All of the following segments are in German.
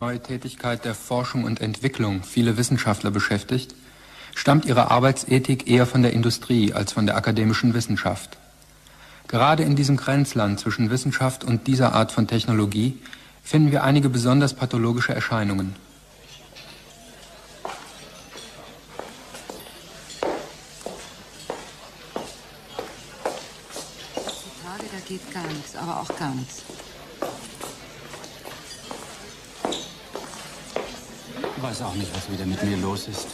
neue Tätigkeit der Forschung und Entwicklung viele Wissenschaftler beschäftigt, stammt ihre Arbeitsethik eher von der Industrie als von der akademischen Wissenschaft. Gerade in diesem Grenzland zwischen Wissenschaft und dieser Art von Technologie finden wir einige besonders pathologische Erscheinungen. Tage, da geht gar nichts, aber auch gar nichts. Ich weiß auch nicht, was wieder mit mir los ist.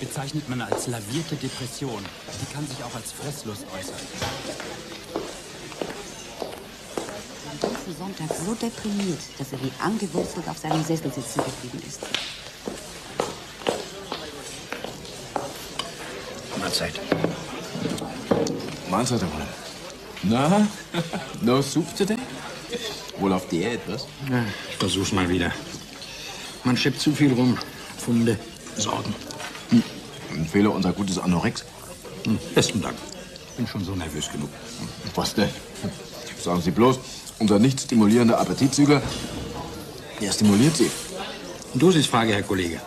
Bezeichnet man als lavierte Depression. Die kann sich auch als Fresslust äußern. Den ganzen Sonntag so deprimiert, dass er wie angewurzelt auf seinem Sessel sitzen geblieben ist. Mahlzeit. Mahlzeit, Herr. Na, no soup today? Wohl auf Diät, was? Ja, ich versuch's mal wieder. Man schippt zu viel rum. Funde, Sorgen. Hm. Empfehle unser gutes Anorex. Hm. Besten Dank. Bin schon so nervös genug. Was denn? Sagen Sie bloß, unser nicht stimulierender Appetitzüger, der stimuliert Sie. Dosisfrage, Herr Kollege.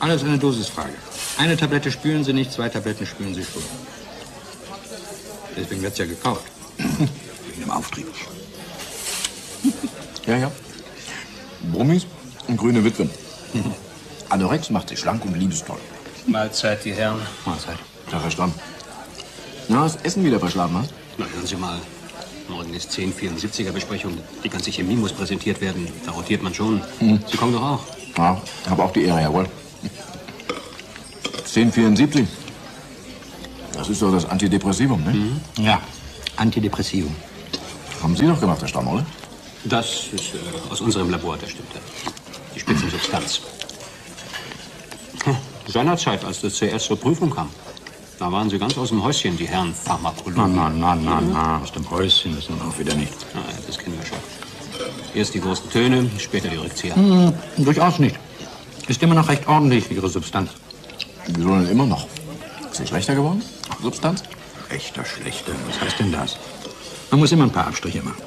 Alles eine Dosisfrage. Eine Tablette spülen Sie nicht, zwei Tabletten spülen Sie schon. Deswegen wird's ja gekauft. Wegen dem Auftrieb. Ja, ja. Brummis und grüne Witwen. Anorex macht sie schlank und liebestoll. Mahlzeit, die Herren. Mahlzeit. Tag, Herr Stramm. Na, das Essen wieder verschlafen hast? Na, hören Sie mal. Morgen ist 1074er Besprechung. Die ganze Chemie muss präsentiert werden. Da rotiert man schon. Hm. Sie kommen doch auch. Ja, habe auch die Ehre, jawohl. 1074. Das ist doch das Antidepressivum, ne? Mhm. Ja, Antidepressivum. Haben Sie doch gemacht, Herr Stamm, oder? Das ist äh, aus unserem Labor, das stimmt. Die Spitzensubstanz. Hm, Seinerzeit, als das zuerst zur Prüfung kam, da waren Sie ganz aus dem Häuschen, die Herren Na, Pharmakologen. na, na, na, na. Aus dem Häuschen, das sind auch wieder nicht. Ah, ja, das kennen wir schon. Erst die großen Töne, später die Rückzieher. Hm, durchaus nicht. Ist immer noch recht ordentlich, Ihre Substanz. Wieso denn immer noch? Ist sie schlechter geworden? Substanz? Rechter, schlechter. Was heißt denn das? Man muss immer ein paar Abstriche machen.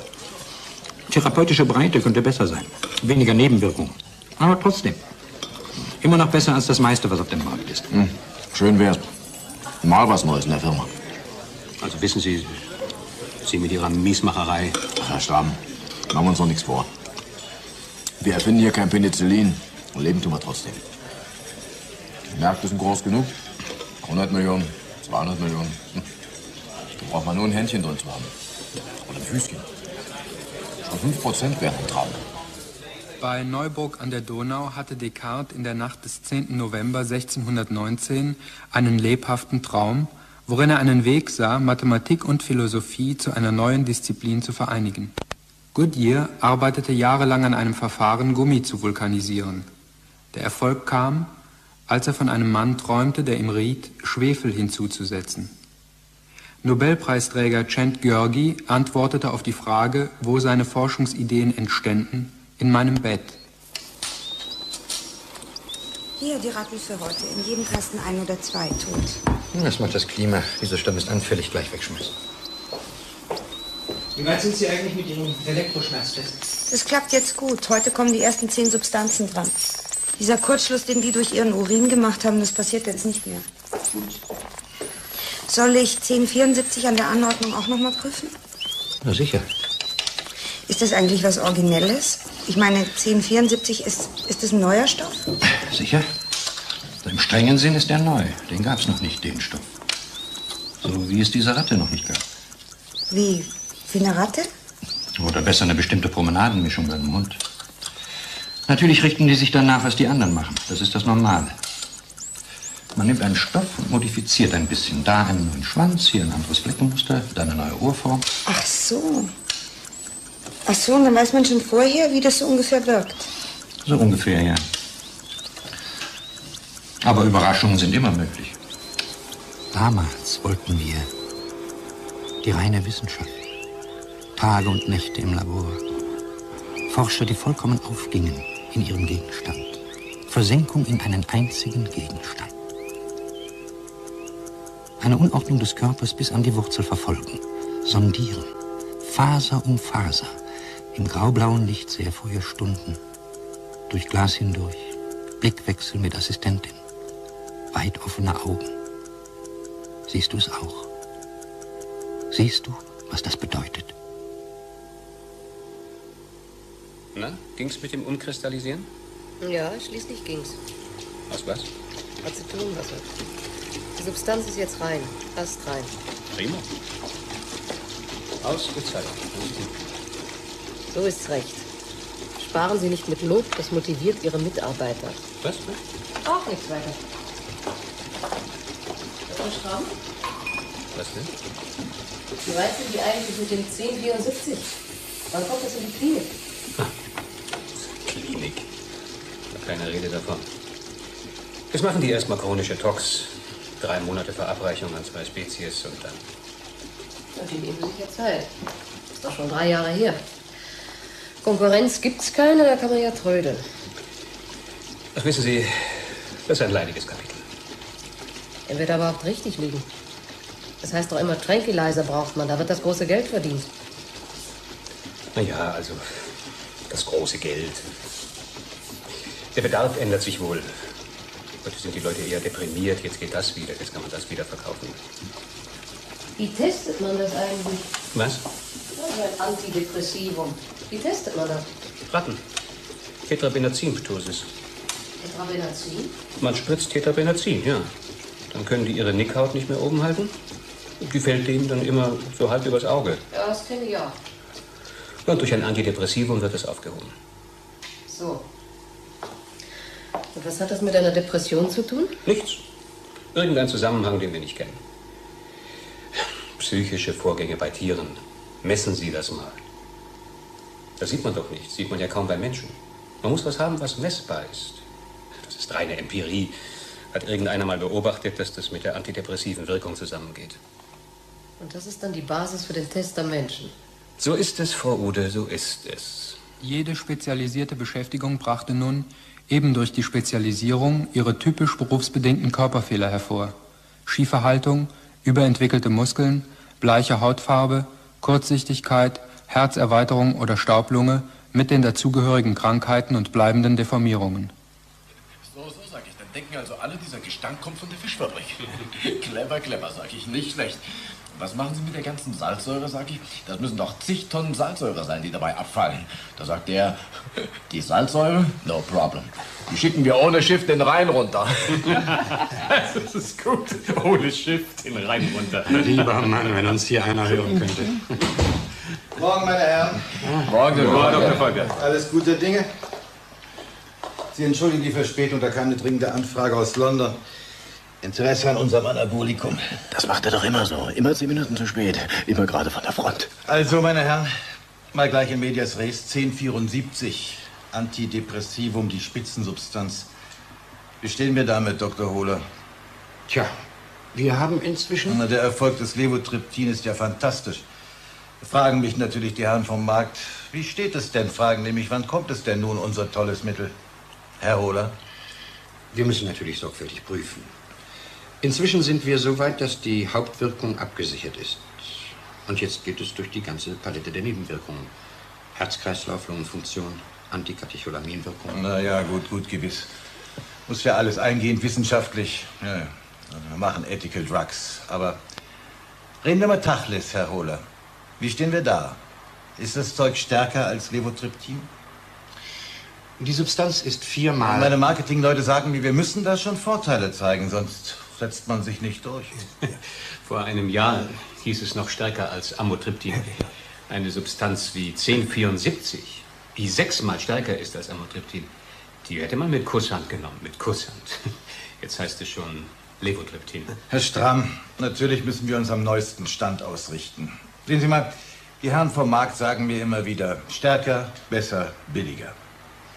Therapeutische Breite könnte besser sein. Weniger Nebenwirkungen. Aber trotzdem. Immer noch besser als das meiste, was auf dem Markt ist. Hm. Schön wär's. Mal was Neues in der Firma. Also wissen Sie, Sie mit Ihrer Miesmacherei. Ach, Herr Stamm, machen wir uns doch nichts vor. Wir erfinden hier kein Penicillin. Und leben tun wir trotzdem. Die Märkte sind groß genug. 100 Millionen, 200 Millionen. Hm. Da braucht man nur ein Händchen drin zu haben. Oder ein Füßchen. Schon 5 Prozent wären ein Traum. Bei Neuburg an der Donau hatte Descartes in der Nacht des 10. November 1619 einen lebhaften Traum, worin er einen Weg sah, Mathematik und Philosophie zu einer neuen Disziplin zu vereinigen. Goodyear arbeitete jahrelang an einem Verfahren, Gummi zu vulkanisieren. Der Erfolg kam, als er von einem Mann träumte, der ihm riet, Schwefel hinzuzusetzen. Nobelpreisträger Chent György antwortete auf die Frage, wo seine Forschungsideen entständen, in meinem Bett. Hier, die Radus für heute. In jedem Kasten ein oder zwei tot. Das macht das Klima. Dieser Stamm ist anfällig, gleich wegschmeißen. Wie weit sind Sie eigentlich mit Ihrem Elektroschmerztest? Das klappt jetzt gut. Heute kommen die ersten zehn Substanzen dran. Dieser Kurzschluss, den die durch ihren Urin gemacht haben, das passiert jetzt nicht mehr. Soll ich 1074 an der Anordnung auch noch mal prüfen? Na sicher. Ist das eigentlich was Originelles? Ich meine, 1074 ist, ist das ein neuer Stoff? Sicher? Im strengen Sinn ist der neu. Den gab's noch nicht, den Stoff. So wie es diese Ratte noch nicht gab. Wie? Wie eine Ratte? Oder besser eine bestimmte Promenadenmischung beim Hund. Natürlich richten die sich danach, was die anderen machen. Das ist das Normale. Man nimmt einen Stoff und modifiziert ein bisschen. Da einen neuen Schwanz, hier ein anderes Fleckenmuster, da eine neue Ohrform. Ach so. Ach so, und dann weiß man schon vorher, wie das so ungefähr wirkt. So ungefähr, ja. Aber Überraschungen sind immer möglich. Damals wollten wir die reine Wissenschaft. Tage und Nächte im Labor. Forscher, die vollkommen aufgingen in ihrem Gegenstand. Versenkung in einen einzigen Gegenstand. Eine Unordnung des Körpers bis an die Wurzel verfolgen. Sondieren. Faser um Faser. Im graublauen Licht sehr frühe Stunden. Durch Glas hindurch. Blickwechsel mit Assistentin. Weit offene Augen. Siehst du es auch? Siehst du, was das bedeutet? Na, ging's mit dem Unkristallisieren? Ja, schließlich ging's. Aus was? Acetonwasser. Die Substanz ist jetzt rein. Fast rein. Prima. Ausgezeichnet. So ist's recht. Sparen Sie nicht mit Lob, das motiviert Ihre Mitarbeiter. Was? Auch nichts weiter. Schramm, Was denn? wie weit sind Sie eigentlich mit dem 1074? Wann kommt das in die Klinik? Klinik. Keine Rede davon. Jetzt machen die erstmal chronische Tox. Drei Monate Verabreichung an zwei Spezies und dann. Die nehmen sich ja Zeit. Ist doch schon drei Jahre her. Konkurrenz gibt's keine, da kann man ja trödeln. Ach, wissen Sie, das ist ein leidiges Kapitel. Er wird aber auch richtig liegen. Das heißt doch immer, Tranquilizer braucht man, da wird das große Geld verdient. Naja, also das große Geld. Der Bedarf ändert sich wohl. Heute sind die Leute eher deprimiert, jetzt geht das wieder, jetzt kann man das wieder verkaufen. Wie testet man das eigentlich? Was? Ja, ein Antidepressivum. Wie testet man das? Ratten. Tetrabenazin-Ptosis. Tetrabenazin? Man spritzt Tetrabenazin, ja. Dann können die ihre Nickhaut nicht mehr oben halten. Und die fällt denen dann immer so halb übers Auge. Ja, das kenne ich auch. Und durch ein Antidepressivum wird es aufgehoben. So. Und was hat das mit einer Depression zu tun? Nichts. Irgendein Zusammenhang, den wir nicht kennen. Psychische Vorgänge bei Tieren. Messen Sie das mal. Das sieht man doch nicht. Sieht man ja kaum bei Menschen. Man muss was haben, was messbar ist. Das ist reine Empirie. Hat irgendeiner mal beobachtet, dass das mit der antidepressiven Wirkung zusammengeht. Und das ist dann die Basis für den Test am Menschen. So ist es, Frau Ude, so ist es. Jede spezialisierte Beschäftigung brachte nun, eben durch die Spezialisierung, ihre typisch berufsbedingten Körperfehler hervor. Schiefe Haltung, überentwickelte Muskeln, bleiche Hautfarbe, Kurzsichtigkeit, Herzerweiterung oder Staublunge mit den dazugehörigen Krankheiten und bleibenden Deformierungen. So, so sag ich. Dann denken also alle, dieser Gestank kommt von der Fischfabrik. clever, clever, sag ich. Nicht schlecht. Was machen Sie mit der ganzen Salzsäure, sag ich? Das müssen doch zig Tonnen Salzsäure sein, die dabei abfallen. Da sagt er, die Salzsäure? No problem. Die schicken wir ohne Schiff den Rhein runter. Das ist gut. Ohne Schiff den Rhein runter. Lieber Mann, wenn uns hier einer hören könnte. Morgen, meine Herren. Morgen, Morgen, Dr. Volker. Alles gute Dinge? Sie entschuldigen die Verspätung, da kam eine dringende Anfrage aus London. Interesse an unserem Anabolikum. Das macht er doch immer so. Immer zehn Minuten zu spät. Immer gerade von der Front. Also, meine Herren, mal gleich in Medias Res 1074. Antidepressivum, die Spitzensubstanz. Wie stehen wir damit, Dr. Hohler? Tja, wir haben inzwischen. Na, der Erfolg des Levotryptin ist ja fantastisch. Fragen mich natürlich die Herren vom Markt. Wie steht es denn? Fragen nämlich, wann kommt es denn nun, unser tolles Mittel? Herr Hohler? Wir müssen natürlich sorgfältig prüfen. Inzwischen sind wir so weit, dass die Hauptwirkung abgesichert ist. Und jetzt geht es durch die ganze Palette der Nebenwirkungen. Herz-Kreislauf, Lungenfunktion, Antikatecholaminwirkung. Na ja, gut, gut, gewiss. Muss ja alles eingehend wissenschaftlich. Ja, ja. wir machen Ethical Drugs. Aber reden wir mal Tachlis, Herr Hohler. Wie stehen wir da? Ist das Zeug stärker als Levotryptin? Die Substanz ist viermal. Meine Marketingleute sagen mir, wir müssen da schon Vorteile zeigen, sonst setzt man sich nicht durch. Vor einem Jahr hieß es noch stärker als Amitriptyl. Eine Substanz wie 1074, die sechsmal stärker ist als Amitriptyl, die hätte man mit Kusshand genommen, mit Kusshand. Jetzt heißt es schon Levotryptin. Herr Stramm, natürlich müssen wir uns am neuesten Stand ausrichten. Sehen Sie mal, die Herren vom Markt sagen mir immer wieder, stärker, besser, billiger.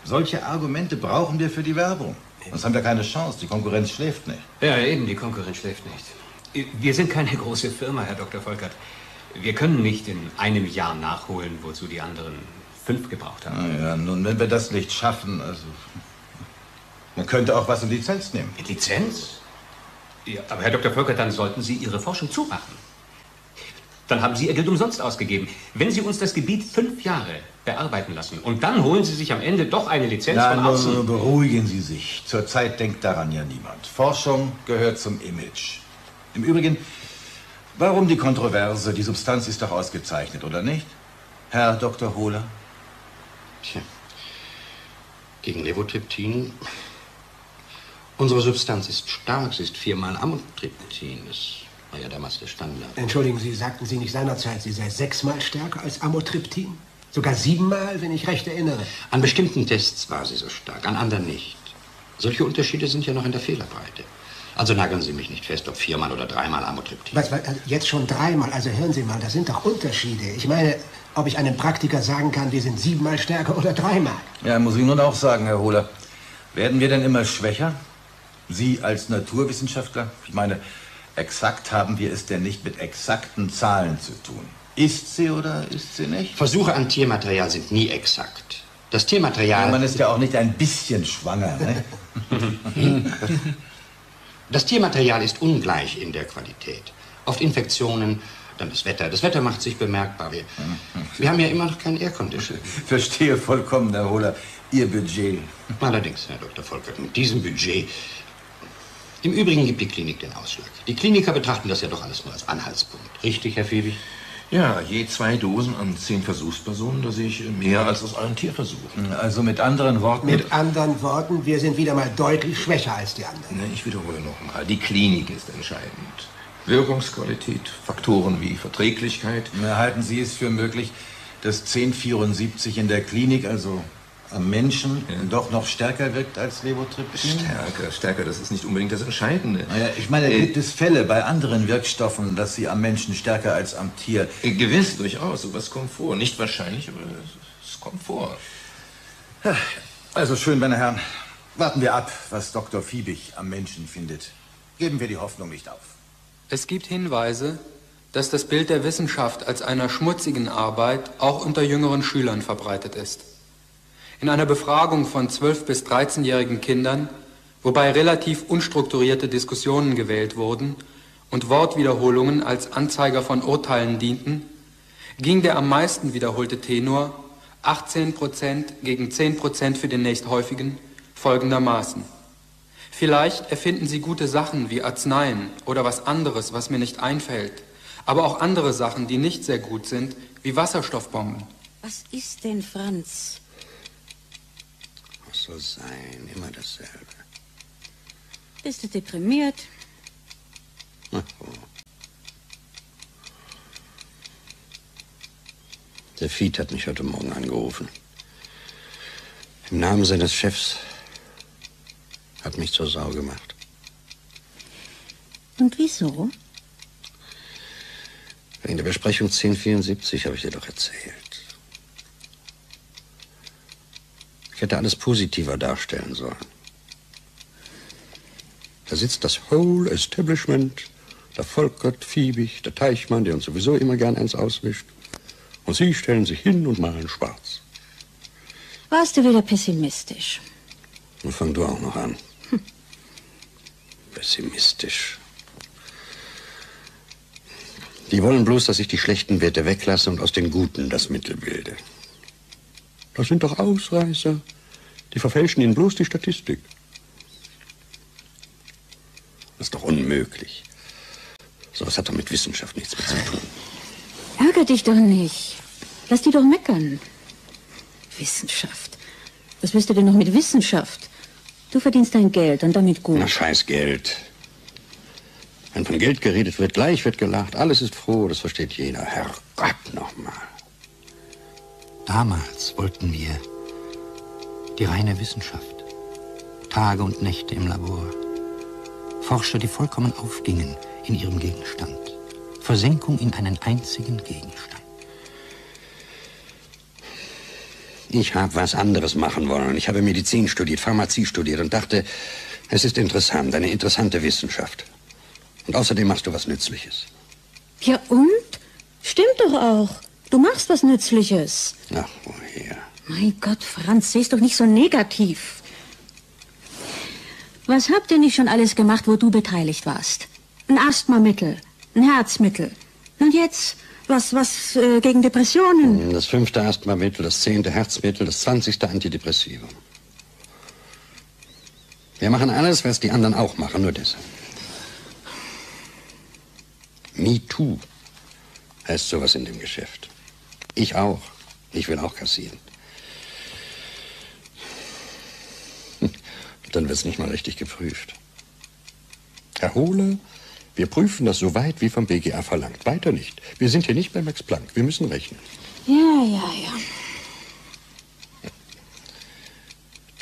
Solche Argumente brauchen wir für die Werbung. Sonst haben wir keine Chance, die Konkurrenz schläft nicht. Ja, eben, die Konkurrenz schläft nicht. Wir sind keine große Firma, Herr Dr. Volkert. Wir können nicht in einem Jahr nachholen, wozu die anderen fünf gebraucht haben. Na ja, nun, wenn wir das nicht schaffen, also. Man könnte auch was in Lizenz nehmen. Mit Lizenz? Ja, aber Herr Dr. Volkert, dann sollten Sie Ihre Forschung zumachen. Dann haben Sie Ihr Geld umsonst ausgegeben. Wenn Sie uns das Gebiet fünf Jahre bearbeiten lassen und dann holen Sie sich am Ende doch eine Lizenz Na, von nur, außen. nur beruhigen Sie sich. Zurzeit denkt daran ja niemand. Forschung gehört zum Image. Im Übrigen, warum die Kontroverse? Die Substanz ist doch ausgezeichnet, oder nicht? Herr Dr. Hohler? Tja, gegen Levotryptin. Unsere Substanz ist stark, sie ist viermal Amitriptin. Das war ja damals der Standard. Entschuldigen Sie, sagten Sie nicht seinerzeit, sie sei sechsmal stärker als Amitriptin? Sogar siebenmal, wenn ich recht erinnere. An bestimmten Tests war sie so stark, an anderen nicht. Solche Unterschiede sind ja noch in der Fehlerbreite. Also nageln Sie mich nicht fest, ob viermal oder dreimal Amitriptin. Was, was, also jetzt schon dreimal, also hören Sie mal, das sind doch Unterschiede. Ich meine, ob ich einem Praktiker sagen kann, wir sind siebenmal stärker oder dreimal. Ja, muss ich nun auch sagen, Herr Hohler. Werden wir denn immer schwächer? Sie als Naturwissenschaftler? Ich meine, exakt haben wir es denn nicht mit exakten Zahlen zu tun. Ist sie oder ist sie nicht? Versuche an Tiermaterial sind nie exakt. Das Tiermaterial. Ja, man ist ja auch nicht ein bisschen schwanger, ne? Das Tiermaterial ist ungleich in der Qualität. Oft Infektionen, dann das Wetter. Das Wetter macht sich bemerkbar. Wir, wir haben ja immer noch kein Aircondition. Verstehe vollkommen, Herr Hohler. Ihr Budget. Allerdings, Herr Dr. Volkert, mit diesem Budget. Im Übrigen gibt die Klinik den Ausschlag. Die Kliniker betrachten das ja doch alles nur als Anhaltspunkt. Richtig, Herr Fiebig? Ja, je zwei Dosen an zehn Versuchspersonen, da sehe ich mehr als aus allen Tierversuchen. Also mit anderen Worten. Mit anderen Worten, wir sind wieder mal deutlich schwächer als die anderen. Ne, ich wiederhole nochmal, die Klinik ist entscheidend. Wirkungsqualität, Faktoren wie Verträglichkeit. Na, halten Sie es für möglich, dass 1074 in der Klinik, also am Menschen, doch noch stärker wirkt als Levotryptin? Stärker, stärker, das ist nicht unbedingt das Entscheidende. Naja, ich meine, Äh, gibt es Fälle bei anderen Wirkstoffen, dass sie am Menschen stärker als am Tier? Äh, Gewiss, durchaus, sowas kommt vor. Nicht wahrscheinlich, aber es, es kommt vor. Also schön, meine Herren. Warten wir ab, was Dr. Fiebig am Menschen findet. Geben wir die Hoffnung nicht auf. Es gibt Hinweise, dass das Bild der Wissenschaft als einer schmutzigen Arbeit auch unter jüngeren Schülern verbreitet ist. In einer Befragung von 12- bis 13-jährigen Kindern, wobei relativ unstrukturierte Diskussionen gewählt wurden und Wortwiederholungen als Anzeiger von Urteilen dienten, ging der am meisten wiederholte Tenor 18% gegen 10% für den nächsthäufigen folgendermaßen. Vielleicht erfinden Sie gute Sachen wie Arzneien oder was anderes, was mir nicht einfällt, aber auch andere Sachen, die nicht sehr gut sind, wie Wasserstoffbomben. Was ist denn, Franz? Soll sein? Immer dasselbe. Bist du deprimiert? Ach, oh. Der Fied hat mich heute Morgen angerufen. Im Namen seines Chefs hat mich zur Sau gemacht. Und wieso? In der Besprechung 1074 habe ich dir doch erzählt. Ich hätte alles positiver darstellen sollen. Da sitzt das Whole Establishment, der Volkert, Fiebig, der Teichmann, der uns sowieso immer gern eins auswischt. Und Sie stellen sich hin und malen schwarz. Warst du wieder pessimistisch? Und fang du auch noch an. Pessimistisch. Die wollen bloß, dass ich die schlechten Werte weglasse und aus den guten das Mittel bilde. Das sind doch Ausreißer. Die verfälschen ihnen bloß die Statistik. Das ist doch unmöglich. Sowas hat doch mit Wissenschaft nichts mehr zu tun. Ärger dich doch nicht. Lass die doch meckern. Wissenschaft. Was willst du denn noch mit Wissenschaft? Du verdienst dein Geld und damit gut. Na, scheiß Geld. Wenn von Geld geredet wird, gleich wird gelacht. Alles ist froh, das versteht jeder. Herrgott nochmal. Damals wollten wir die reine Wissenschaft. Tage und Nächte im Labor. Forscher, die vollkommen aufgingen in ihrem Gegenstand. Versenkung in einen einzigen Gegenstand. Ich habe was anderes machen wollen. Ich habe Medizin studiert, Pharmazie studiert und dachte, es ist interessant, eine interessante Wissenschaft. Und außerdem machst du was Nützliches. Ja und? Stimmt doch auch. Du machst was Nützliches. Ach, woher? Mein Gott, Franz, seh's doch nicht so negativ. Was habt ihr nicht schon alles gemacht, wo du beteiligt warst? Ein Asthmamittel, ein Herzmittel. Und jetzt, was, was äh, gegen Depressionen? Das fünfte Asthmamittel, das zehnte Herzmittel, das zwanzigste Antidepressivum. Wir machen alles, was die anderen auch machen, nur deshalb. Me too heißt sowas in dem Geschäft. Ich auch. Ich will auch kassieren. Dann wird's nicht mal richtig geprüft. Herr Hohle, wir prüfen das so weit, wie vom BGA verlangt. Weiter nicht. Wir sind hier nicht bei Max Planck. Wir müssen rechnen. Ja, ja, ja.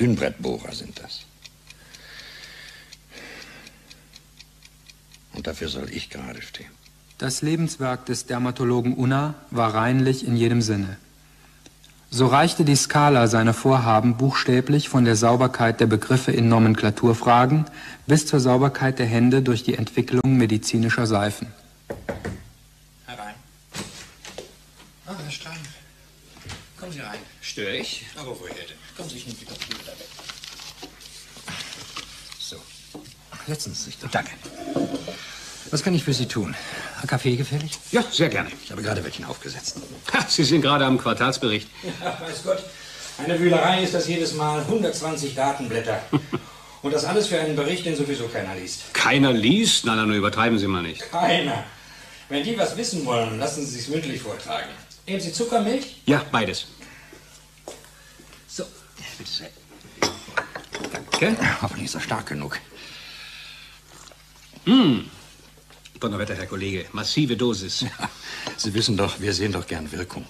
Dünnbrettbohrer sind das. Und dafür soll ich gerade stehen. Das Lebenswerk des Dermatologen Unna war reinlich in jedem Sinne. So reichte die Skala seiner Vorhaben buchstäblich von der Sauberkeit der Begriffe in Nomenklaturfragen bis zur Sauberkeit der Hände durch die Entwicklung medizinischer Seifen. Herein. Ah, Herr Stein. Kommen Sie rein. Störe ich? Aber woher denn? Kommen Sie, ich nehme die Papiere da weg. So. Setzen Sie sich doch. Danke. Was kann ich für Sie tun? Ein Kaffee gefällig? Ja, sehr gerne. Ich habe gerade welchen aufgesetzt. Ha, Sie sind gerade am Quartalsbericht. Ja, weiß Gott. Eine Wühlerei ist das jedes Mal. 120 Datenblätter. Und das alles für einen Bericht, den sowieso keiner liest. Keiner liest? Nein, nein, nur übertreiben Sie mal nicht. Keiner. Wenn die was wissen wollen, lassen Sie sich's mündlich vortragen. Nehmen Sie Zuckermilch? Ja, beides. So, bitte sehr. Danke. Hoffentlich ist er stark genug. Hm. Donnerwetter, Herr Kollege. Massive Dosis. Ja, Sie wissen doch, wir sehen doch gern Wirkung.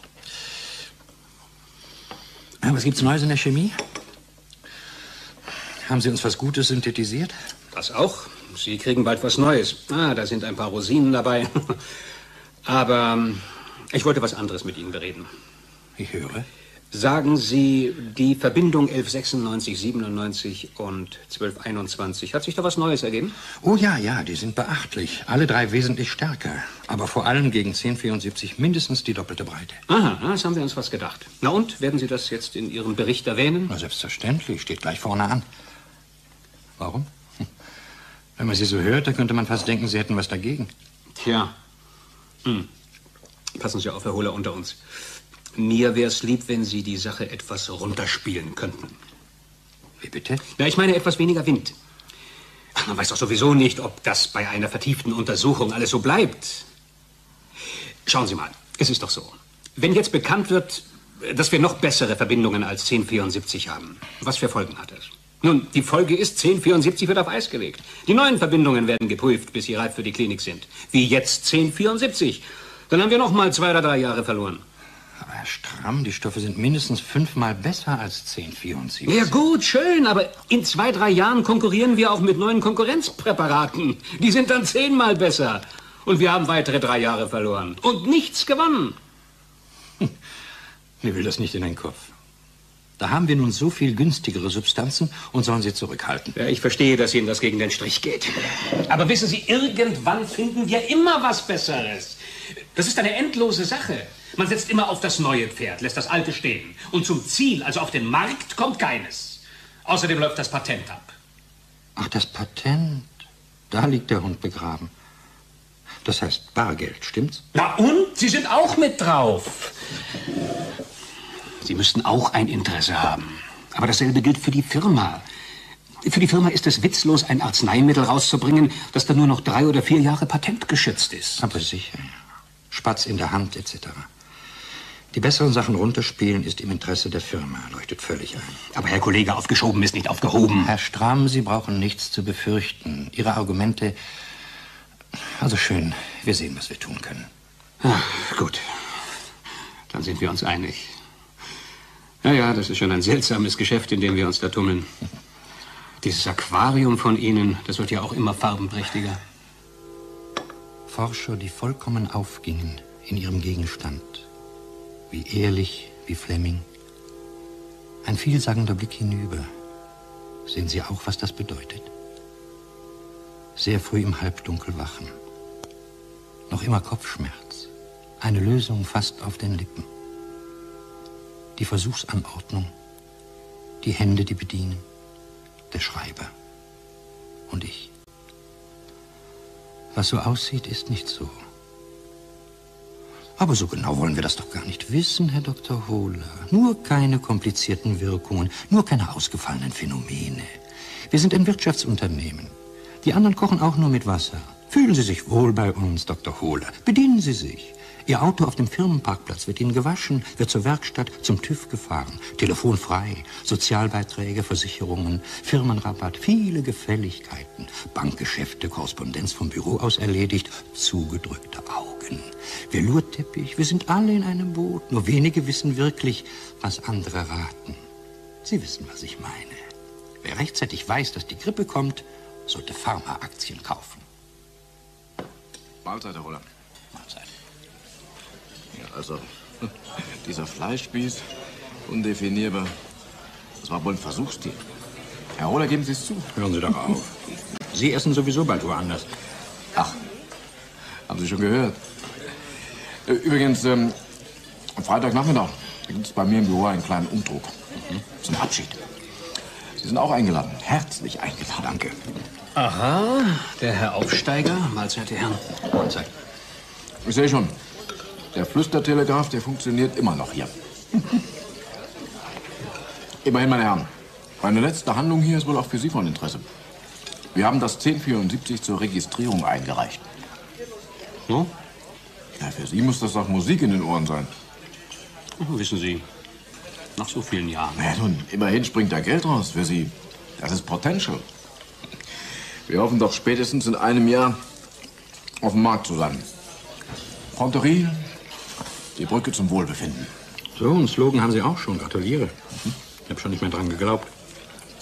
Was gibt's Neues in der Chemie? Haben Sie uns was Gutes synthetisiert? Das auch. Sie kriegen bald was Neues. Ah, da sind ein paar Rosinen dabei. Aber ähm, ich wollte was anderes mit Ihnen bereden. Ich höre. Sagen Sie, die Verbindung 1196, 97 und 1221, hat sich da was Neues ergeben? Oh ja, ja, die sind beachtlich. Alle drei wesentlich stärker. Aber vor allem gegen 1074 mindestens die doppelte Breite. Aha, das haben wir uns was gedacht. Na und, werden Sie das jetzt in Ihrem Bericht erwähnen? Na, selbstverständlich, steht gleich vorne an. Warum? Wenn man Sie so hört, da könnte man fast denken, Sie hätten was dagegen. Tja. Hm. Passen Sie auf, Herr Hohler, unter uns. Mir wär's lieb, wenn Sie die Sache etwas runterspielen könnten. Wie bitte? Na, ich meine etwas weniger Wind. Ach, man weiß doch sowieso nicht, ob das bei einer vertieften Untersuchung alles so bleibt. Schauen Sie mal, es ist doch so. Wenn jetzt bekannt wird, dass wir noch bessere Verbindungen als 1074 haben, was für Folgen hat das? Nun, die Folge ist, 1074 wird auf Eis gelegt. Die neuen Verbindungen werden geprüft, bis sie reif für die Klinik sind. Wie jetzt 1074. Dann haben wir noch mal zwei oder drei Jahre verloren. Aber Herr Stramm, die Stoffe sind mindestens fünfmal besser als 1074. Ja gut, schön, aber in zwei, drei Jahren konkurrieren wir auch mit neuen Konkurrenzpräparaten. Die sind dann zehnmal besser. Und wir haben weitere drei Jahre verloren. Und nichts gewonnen. Mir will das nicht in den Kopf. Da haben wir nun so viel günstigere Substanzen und sollen sie zurückhalten. Ja, ich verstehe, dass Ihnen das gegen den Strich geht. Aber wissen Sie, irgendwann finden wir immer was Besseres. Das ist eine endlose Sache. Man setzt immer auf das neue Pferd, lässt das alte stehen. Und zum Ziel, also auf den Markt, kommt keines. Außerdem läuft das Patent ab. Ach, das Patent. Da liegt der Hund begraben. Das heißt Bargeld, stimmt's? Na und? Sie sind auch mit drauf. Sie müssten auch ein Interesse haben. Aber dasselbe gilt für die Firma. Für die Firma ist es witzlos, ein Arzneimittel rauszubringen, das dann nur noch drei oder vier Jahre patentgeschützt ist. Aber sicher. Spatz in der Hand etc. Die besseren Sachen runterspielen ist im Interesse der Firma, leuchtet völlig ein. Aber Herr Kollege, aufgeschoben ist nicht aufgehoben. Herr Strahm, Sie brauchen nichts zu befürchten. Ihre Argumente. Also schön, wir sehen, was wir tun können. Ach, gut. Dann sind wir uns einig. Ja, ja, das ist schon ein seltsames Geschäft, in dem wir uns da tummeln. Dieses Aquarium von Ihnen, das wird ja auch immer farbenprächtiger. Forscher, die vollkommen aufgingen in ihrem Gegenstand. Wie Ehrlich, wie Fleming. Ein vielsagender Blick hinüber. Sehen Sie auch, was das bedeutet? Sehr früh im Halbdunkel wachen. Noch immer Kopfschmerz. Eine Lösung fast auf den Lippen. Die Versuchsanordnung. Die Hände, die bedienen. Der Schreiber. Und ich. Was so aussieht, ist nicht so. Aber so genau wollen wir das doch gar nicht wissen, Herr Dr. Hohler. Nur keine komplizierten Wirkungen, nur keine ausgefallenen Phänomene. Wir sind ein Wirtschaftsunternehmen. Die anderen kochen auch nur mit Wasser. Fühlen Sie sich wohl bei uns, Dr. Hohler. Bedienen Sie sich. Ihr Auto auf dem Firmenparkplatz wird Ihnen gewaschen, wird zur Werkstatt, zum TÜV gefahren. Telefonfrei, Sozialbeiträge, Versicherungen, Firmenrabatt, viele Gefälligkeiten. Bankgeschäfte, Korrespondenz vom Büro aus erledigt, zugedrückte Augen. Velourteppich, wir sind alle in einem Boot. Nur wenige wissen wirklich, was andere raten. Sie wissen, was ich meine. Wer rechtzeitig weiß, dass die Grippe kommt, sollte Pharmaaktien kaufen. Mahlzeit, Herr Roller. Ja, also, dieser Fleischspieß, undefinierbar. Das war wohl ein Versuchstier. Herr Roller, geben Sie es zu. Hören Sie doch auf. Sie essen sowieso bald woanders. Ach, haben Sie schon gehört? Übrigens, ähm, am Freitagnachmittag gibt es bei mir im Büro einen kleinen Umdruck. Mhm. Zum Abschied. Sie sind auch eingeladen. Herzlich eingeladen. Danke. Aha, der Herr Aufsteiger. Mahlzeit, die Herren. Mahlzeit. Ich sehe schon. Der Flüstertelegraph, der funktioniert immer noch hier. Immerhin, meine Herren, meine letzte Handlung hier ist wohl auch für Sie von Interesse. Wir haben das 1074 zur Registrierung eingereicht. So? Ja, für Sie muss das doch Musik in den Ohren sein. Wissen Sie, nach so vielen Jahren. Na ja, nun, immerhin springt da Geld raus für Sie. Das ist Potential. Wir hoffen doch spätestens in einem Jahr auf dem Markt zu landen. Ponterie, die Brücke zum Wohlbefinden. So, einen Slogan haben Sie auch schon. Gratuliere. Ich habe schon nicht mehr dran geglaubt.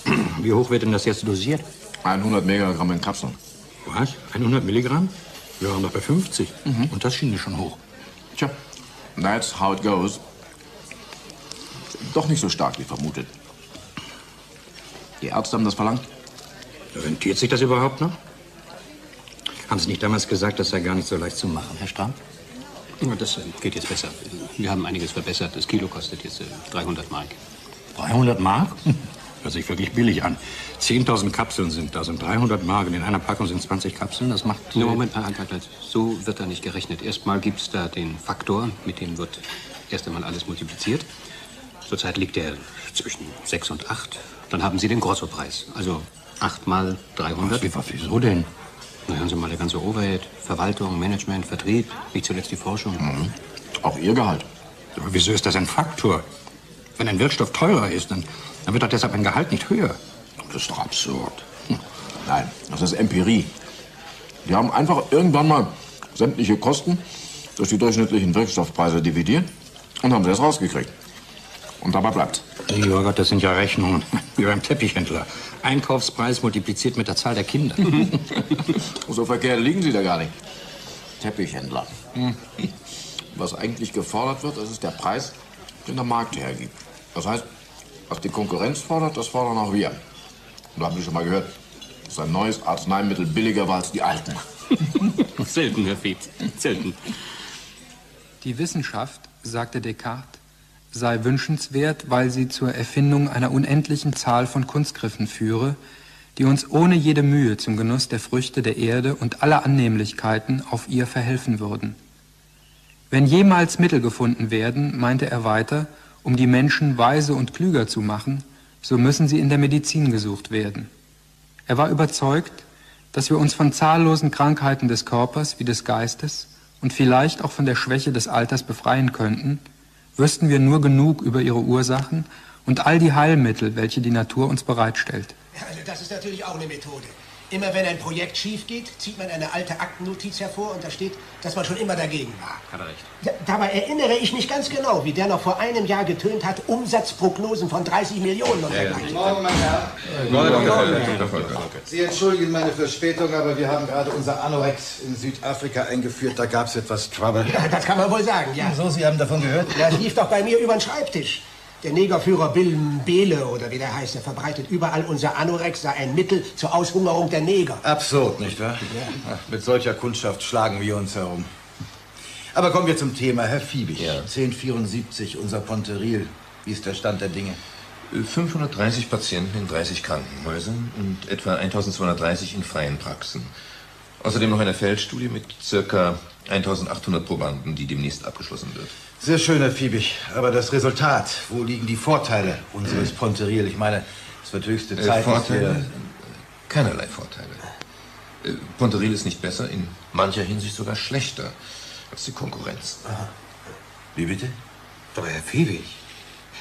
Wie hoch wird denn das jetzt dosiert? 100 Megagramm in Kapseln. Was? 100 Milligramm? Wir waren doch bei 50. Und das schien mir schon hoch. Tja, that's how it goes. Doch nicht so stark wie vermutet. Die Ärzte haben das verlangt. Rentiert sich das überhaupt noch? Haben Sie nicht damals gesagt, das sei gar nicht so leicht zu machen, Herr Strahm? Das äh, geht jetzt besser. Wir haben einiges verbessert. Das Kilo kostet jetzt äh, 300 Mark. 300 Mark? Hört sich wirklich billig an. 10.000 Kapseln sind das und 300 Mark. Und in einer Packung sind 20 Kapseln. Das macht... No, Moment, halt, halt. So wird da nicht gerechnet. Erstmal gibt es da den Faktor, mit dem wird erst einmal alles multipliziert. Zurzeit liegt der zwischen 6 und 8. Dann haben Sie den Grossopreis. Also 8 mal 300. Wie- was, wieso denn? Na, hören Sie mal, der ganze Overhead, Verwaltung, Management, Vertrieb, nicht zuletzt die Forschung. Mhm. Auch Ihr Gehalt. Aber wieso ist das ein Faktor? Wenn ein Wirkstoff teurer ist, dann, dann wird doch deshalb ein Gehalt nicht höher. Das ist doch absurd. Nein, das ist Empirie. Die haben einfach irgendwann mal sämtliche Kosten durch die durchschnittlichen Wirkstoffpreise dividiert und haben das rausgekriegt. Und dabei bleibt. Lieber Gott, das sind ja Rechnungen. Wie beim Teppichhändler. Einkaufspreis multipliziert mit der Zahl der Kinder. So verkehrt liegen Sie da gar nicht. Teppichhändler. Hm. Was eigentlich gefordert wird, das ist der Preis, den der Markt hergibt. Das heißt, was die Konkurrenz fordert, das fordern auch wir. Und da haben Sie schon mal gehört, dass ein neues Arzneimittel billiger war als die alten. Selten, Herr Fietz. Selten. Die Wissenschaft, sagte Descartes, sei wünschenswert, weil sie zur Erfindung einer unendlichen Zahl von Kunstgriffen führe, die uns ohne jede Mühe zum Genuss der Früchte der Erde und aller Annehmlichkeiten auf ihr verhelfen würden. Wenn jemals Mittel gefunden werden, meinte er weiter, um die Menschen weise und klüger zu machen, so müssen sie in der Medizin gesucht werden. Er war überzeugt, dass wir uns von zahllosen Krankheiten des Körpers wie des Geistes und vielleicht auch von der Schwäche des Alters befreien könnten, wüssten wir nur genug über ihre Ursachen und all die Heilmittel, welche die Natur uns bereitstellt. Also das ist natürlich auch eine Methode. Immer wenn ein Projekt schief geht, zieht man eine alte Aktennotiz hervor und da steht, dass man schon immer dagegen war. Hat er recht. Da, dabei erinnere ich mich ganz genau, wie der noch vor einem Jahr getönt hat, Umsatzprognosen von 30 Millionen und dergleichen. Morgen, mein Herr. Morgen, Dr. Volker. Sie entschuldigen meine Verspätung, aber wir haben gerade unser Anorex in Südafrika eingeführt. Da gab es etwas Trouble. Ja, das kann man wohl sagen, ja. So, Sie haben davon gehört? Das lief doch bei mir über den Schreibtisch. Der Negerführer Bill Bele oder wie der heißt, der verbreitet überall unser Anorex sei ein Mittel zur Aushungerung der Neger. Absurd, nicht wahr? Ach, Mit solcher Kundschaft schlagen wir uns herum. Aber kommen wir zum Thema. Herr Fiebig, 1074, unser Ponteril. Wie ist der Stand der Dinge? 530 Patienten in 30 Krankenhäusern und etwa 1230 in freien Praxen. Außerdem noch eine Feldstudie mit circa 1800 Probanden, die demnächst abgeschlossen wird. Sehr schön, Herr Fiebig. Aber das Resultat, wo liegen die Vorteile unseres Ponteriel? Ich meine, es wird höchste Äh, Zeit, dass Vorteile? wir... Keinerlei Vorteile. Äh, Ponteril ist nicht besser, in mancher Hinsicht sogar schlechter als die Konkurrenz. Wie bitte? Aber Herr Fiebig,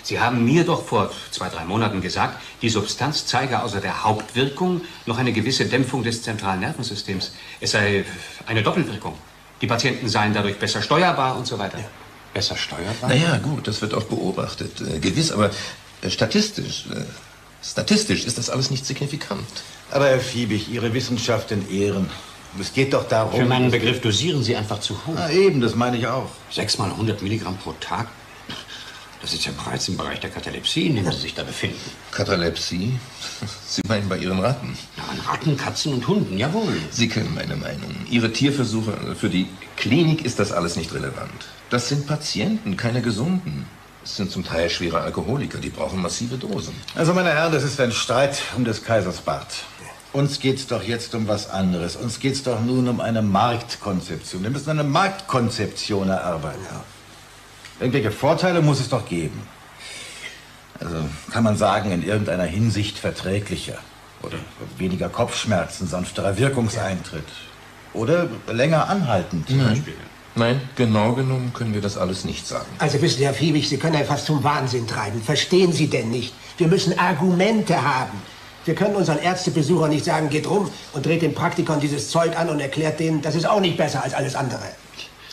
Sie haben mir doch vor zwei, drei Monaten gesagt, die Substanz zeige außer der Hauptwirkung noch eine gewisse Dämpfung des zentralen Nervensystems. Es sei eine Doppelwirkung. Die Patienten seien dadurch besser steuerbar und so weiter. Besser steuerbar? Naja, gut, das wird auch beobachtet. Äh, gewiss, aber äh, statistisch, äh, statistisch ist das alles nicht signifikant. Aber Herr Fiebig, Ihre Wissenschaft in Ehren. Es geht doch darum... Für meinen Begriff dosieren Sie einfach zu hoch. Na eben, das meine ich auch. Sechs mal 100 Milligramm pro Tag? Das ist ja bereits im Bereich der Katalepsie, in dem Sie sich da befinden. Katalepsie? Sie meinen bei Ihren Ratten? Ja, an Ratten, Katzen und Hunden, jawohl. Sie kennen meine Meinung. Ihre Tierversuche, für die Klinik ist das alles nicht relevant. Das sind Patienten, keine Gesunden. Es sind zum Teil schwere Alkoholiker, die brauchen massive Dosen. Also, meine Herren, das ist ein Streit um des Kaisers Bart. Uns geht's doch jetzt um was anderes. Uns geht's doch nun um eine Marktkonzeption. Wir müssen eine Marktkonzeption erarbeiten. Irgendwelche Vorteile muss es doch geben. Also kann man sagen, in irgendeiner Hinsicht verträglicher. Oder weniger Kopfschmerzen, sanfterer Wirkungseintritt. Oder länger anhaltend zum Nein. Beispiel. Nein, genau genommen können wir das alles nicht sagen. Also wissen Sie, Herr Fiebig, Sie können einen fast zum Wahnsinn treiben. Verstehen Sie denn nicht? Wir müssen Argumente haben. Wir können unseren Ärztebesuchern nicht sagen, geht rum und dreht den Praktikern dieses Zeug an und erklärt denen, das ist auch nicht besser als alles andere.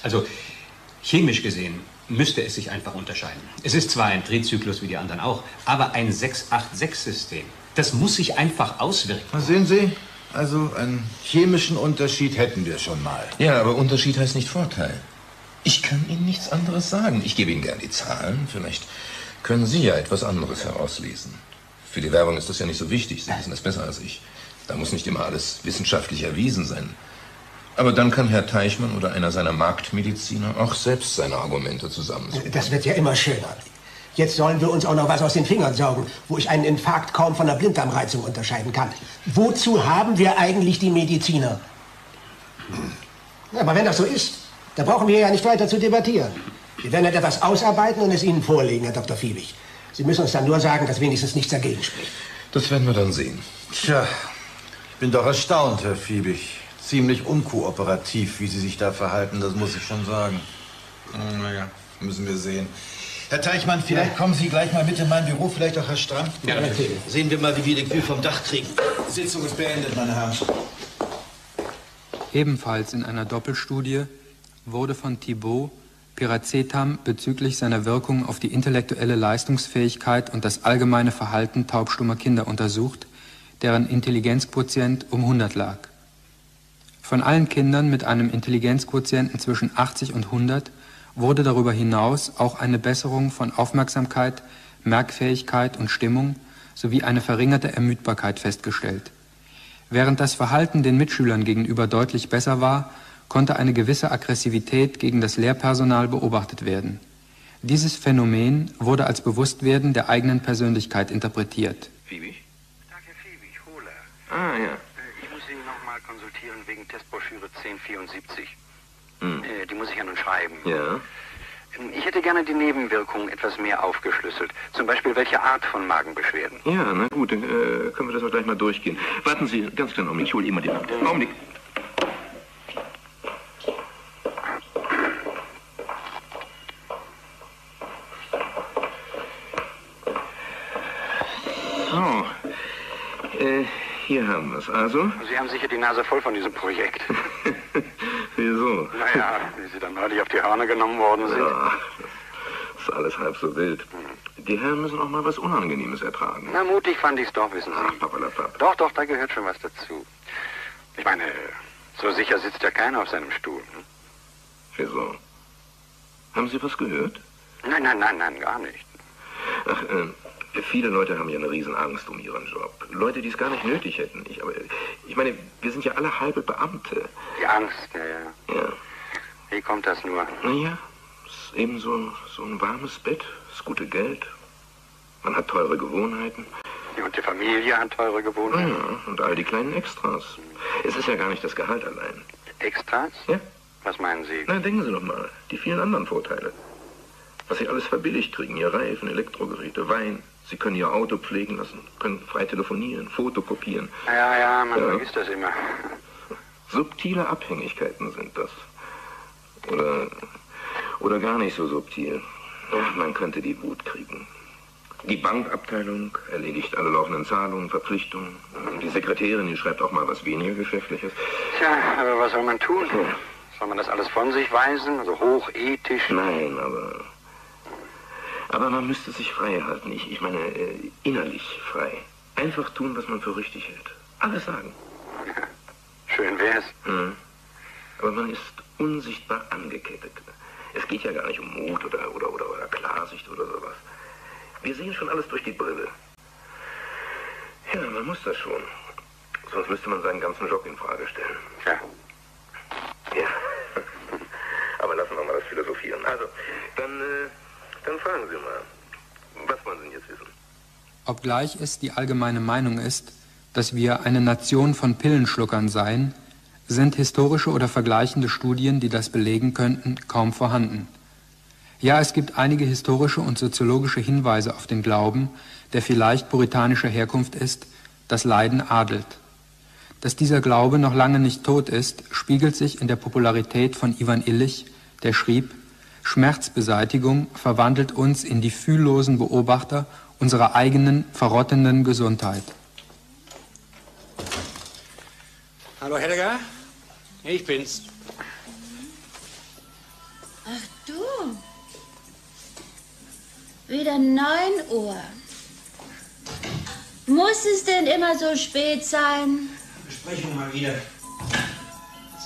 Also, chemisch gesehen müsste es sich einfach unterscheiden. Es ist zwar ein Drehzyklus wie die anderen auch, aber ein 686-System. Das muss sich einfach auswirken. Na, Sehen Sie, also einen chemischen Unterschied hätten wir schon mal. Ja, aber Unterschied heißt nicht Vorteil. Ich kann Ihnen nichts anderes sagen. Ich gebe Ihnen gern die Zahlen. Vielleicht können Sie ja etwas anderes herauslesen. Für die Werbung ist das ja nicht so wichtig. Sie wissen das besser als ich. Da muss nicht immer alles wissenschaftlich erwiesen sein. Aber dann kann Herr Teichmann oder einer seiner Marktmediziner auch selbst seine Argumente zusammensuchen. Das wird ja immer schöner. Jetzt sollen wir uns auch noch was aus den Fingern saugen, wo ich einen Infarkt kaum von einer Blinddarmreizung unterscheiden kann. Wozu haben wir eigentlich die Mediziner? Aber wenn das so ist, dann brauchen wir ja nicht weiter zu debattieren. Wir werden etwas ausarbeiten und es Ihnen vorlegen, Herr Dr. Fiebig. Sie müssen uns dann nur sagen, dass wenigstens nichts dagegen spricht. Das werden wir dann sehen. Tja, ich bin doch erstaunt, Herr Fiebig. Ziemlich unkooperativ, wie Sie sich da verhalten, das muss ich schon sagen. Hm, Naja, müssen wir sehen. Herr Teichmann, vielleicht kommen Sie gleich mal mit in mein Büro, vielleicht auch Herr Stramm. Ja, natürlich. Sehen wir mal, wie wir die Kühe vom Dach kriegen. Die Sitzung ist beendet, meine Herren. Ebenfalls in einer Doppelstudie wurde von Thibault Piracetam bezüglich seiner Wirkung auf die intellektuelle Leistungsfähigkeit und das allgemeine Verhalten taubstummer Kinder untersucht, deren Intelligenzquotient um 100 lag. Von allen Kindern mit einem Intelligenzquotienten zwischen 80 und 100 wurde darüber hinaus auch eine Besserung von Aufmerksamkeit, Merkfähigkeit und Stimmung sowie eine verringerte Ermüdbarkeit festgestellt. Während das Verhalten den Mitschülern gegenüber deutlich besser war, konnte eine gewisse Aggressivität gegen das Lehrpersonal beobachtet werden. Dieses Phänomen wurde als Bewusstwerden der eigenen Persönlichkeit interpretiert. Fiebig? Herr Fiebig, Hohler. Ah, ja. Äh, Ich muss Sie noch mal konsultieren wegen Testbroschüre 1074. Hm. Äh, Die muss ich ja nun schreiben. Ja. Ähm, Ich hätte gerne die Nebenwirkungen etwas mehr aufgeschlüsselt. Zum Beispiel welche Art von Magenbeschwerden. Ja, na gut, dann äh, können wir das auch gleich mal durchgehen. Warten Sie, ganz kleinen Augenblick, ich hole immer den Augenblick. So, hier haben wir es. Also, Sie haben sicher die Nase voll von diesem Projekt. wieso? naja, wie Sie dann neulich auf die Hörner genommen worden sind. Ja, das ist alles halb so wild. Die Herren müssen auch mal was Unangenehmes ertragen. Na, mutig fand ich's doch, wissen Sie. Ach, papalapap. Doch, doch, da gehört schon was dazu. Ich meine, so sicher sitzt ja keiner auf seinem Stuhl. Hm? Wieso? Haben Sie was gehört? Nein, nein, nein, nein, gar nicht. Ach, äh, viele Leute haben ja eine Riesenangst um ihren Job. Leute, die es gar nicht nötig hätten. Ich, aber, ich meine, wir sind ja alle halbe Beamte. Die Angst, ja, ja. Ja. Wie kommt das nur? Naja, es ist eben so, so ein warmes Bett, das gute Geld. Man hat teure Gewohnheiten. Und die Familie hat teure Gewohnheiten? Ja, und all die kleinen Extras. Es ist ja gar nicht das Gehalt allein. Extras? Ja. Was meinen Sie? Na, denken Sie doch mal. Die vielen anderen Vorteile. Was Sie alles verbilligt kriegen. Ihr Reifen, Elektrogeräte, Wein. Sie können Ihr Auto pflegen lassen, können frei telefonieren, fotokopieren. Ja, ja, man Ja. vergisst das immer. Subtile Abhängigkeiten sind das. Oder, oder gar nicht so subtil. Ja, man könnte die Wut kriegen. Die Bankabteilung erledigt alle laufenden Zahlungen, Verpflichtungen. Die Sekretärin, die schreibt auch mal was weniger Geschäftliches. Tja, aber was soll man tun? Soll man das alles von sich weisen? Also hochethisch? Nein, aber. Aber man müsste sich frei halten. Ich, ich meine, äh, innerlich frei. Einfach tun, was man für richtig hält. Alles sagen. Schön wär's. Hm. Aber man ist unsichtbar angekettet. Es geht ja gar nicht um Mut oder, oder, oder, oder Klarsicht oder sowas. Wir sehen schon alles durch die Brille. Ja, man muss das schon. Sonst müsste man seinen ganzen Job in Frage stellen. Ja. Ja. Aber lassen wir mal das Philosophieren. Also, dann, äh, dann fragen Sie mal. Was wollen Sie denn jetzt wissen? Obgleich es die allgemeine Meinung ist, dass wir eine Nation von Pillenschluckern seien, sind historische oder vergleichende Studien, die das belegen könnten, kaum vorhanden. Ja, es gibt einige historische und soziologische Hinweise auf den Glauben, der vielleicht puritanischer Herkunft ist, dass Leiden adelt. Dass dieser Glaube noch lange nicht tot ist, spiegelt sich in der Popularität von Ivan Illich, der schrieb, Schmerzbeseitigung verwandelt uns in die fühllosen Beobachter unserer eigenen verrottenden Gesundheit. Hallo Helga, ich bin's. Ach du. Wieder 9 Uhr. Muss es denn immer so spät sein? Besprechung mal wieder.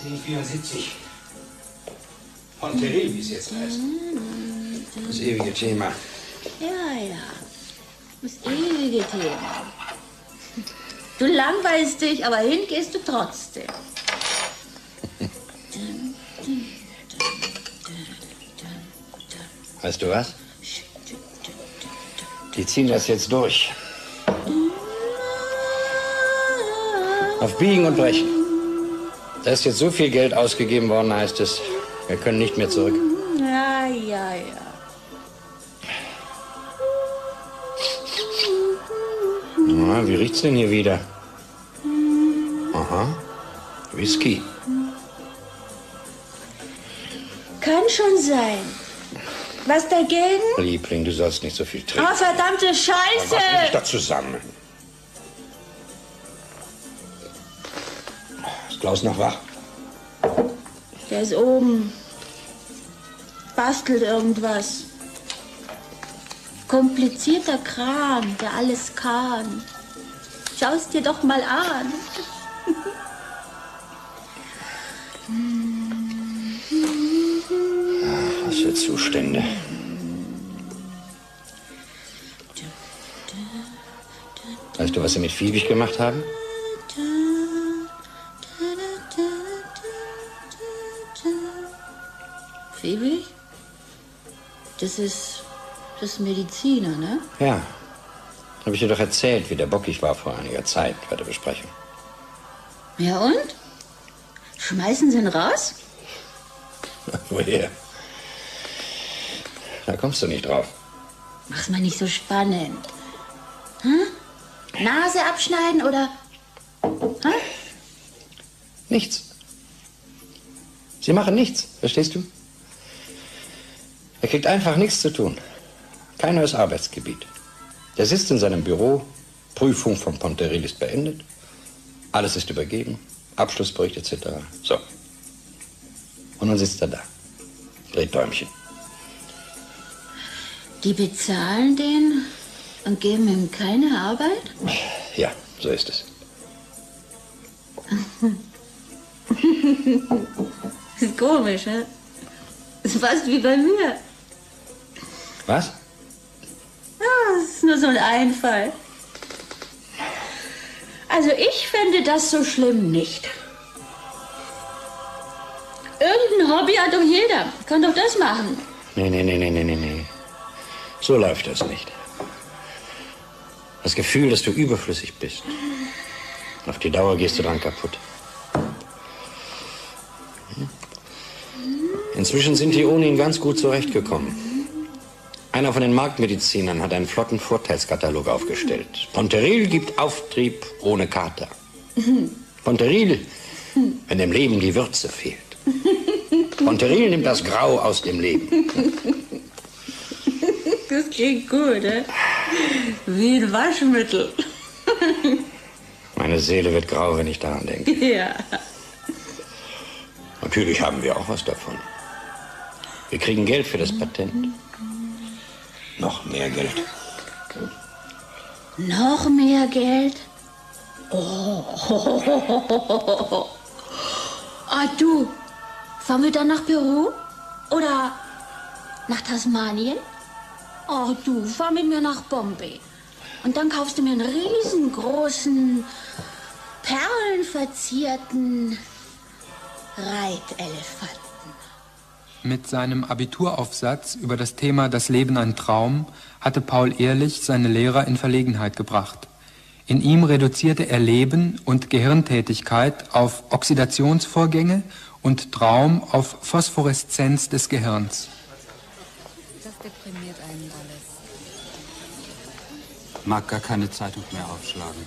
1074. Ponteril, wie es jetzt heißt. Das ewige Thema. Ja, ja. Das ewige Thema. Du langweilst dich, aber hin gehst du trotzdem. Weißt du was? Die ziehen das jetzt durch. Auf Biegen und Brechen. Da ist jetzt so viel Geld ausgegeben worden, heißt es. Wir können nicht mehr zurück. Ja, ja, ja. Na, wie riecht's denn hier wieder? Aha. Whisky. Kann schon sein. Was dagegen? Liebling, du sollst nicht so viel trinken. Oh, verdammte Was ist Scheiße! da zusammen? Ist Klaus noch wach? Der ist oben. Bastelt irgendwas. Komplizierter Kram, der alles kann. Schau's dir doch mal an. Was für Zustände. Weißt du, was sie mit Fiebig gemacht haben? Phoebe? Das ist. Das ist Mediziner, ne? Ja. Habe ich dir doch erzählt, wie der bockig war vor einiger Zeit bei der Besprechung. Ja und? Schmeißen sie ihn raus? Woher? Da kommst du nicht drauf. Mach's mal nicht so spannend. Hm? Nase abschneiden oder. Hm? Nichts. Sie machen nichts, verstehst du? Er kriegt einfach nichts zu tun. Kein neues Arbeitsgebiet. Der sitzt in seinem Büro, Prüfung von Ponteril ist beendet, alles ist übergeben, Abschlussbericht etc. So. Und dann sitzt er da, dreht Däumchen. Die bezahlen den und geben ihm keine Arbeit? Ja, so ist es. ist komisch, ne? Ist fast wie bei mir. Was? Ja, das ist nur so ein Einfall. Also ich fände das so schlimm nicht. Irgendein Hobby hat doch jeder. Kann doch das machen. Nee, nee, nee, nee, nee, nee, nee. So läuft das nicht. Das Gefühl, dass du überflüssig bist. Auf die Dauer gehst du dran kaputt. Inzwischen sind die ohne ihn ganz gut zurechtgekommen. Einer von den Marktmedizinern hat einen flotten Vorteilskatalog aufgestellt. Ponteril gibt Auftrieb ohne Kater. Ponteril, wenn dem Leben die Würze fehlt. Ponteril nimmt das Grau aus dem Leben. Das klingt gut, ne? Wie ein Waschmittel. Meine Seele wird grau, wenn ich daran denke. Ja. Natürlich haben wir auch was davon. Wir kriegen Geld für das Patent. Noch mehr Geld. Noch mehr Geld? Oh. Ah, du, fahren wir dann nach Peru? Oder nach Tasmanien? Oh, du, fahr mit mir nach Bombay. Und dann kaufst du mir einen riesengroßen, perlenverzierten Reitelefanten. Mit seinem Abituraufsatz über das Thema Das Leben ein Traum hatte Paul Ehrlich seine Lehrer in Verlegenheit gebracht. In ihm reduzierte er Leben und Gehirntätigkeit auf Oxidationsvorgänge und Traum auf Phosphoreszenz des Gehirns. Das deprimiert einen alles. Mag gar keine Zeitung mehr aufschlagen.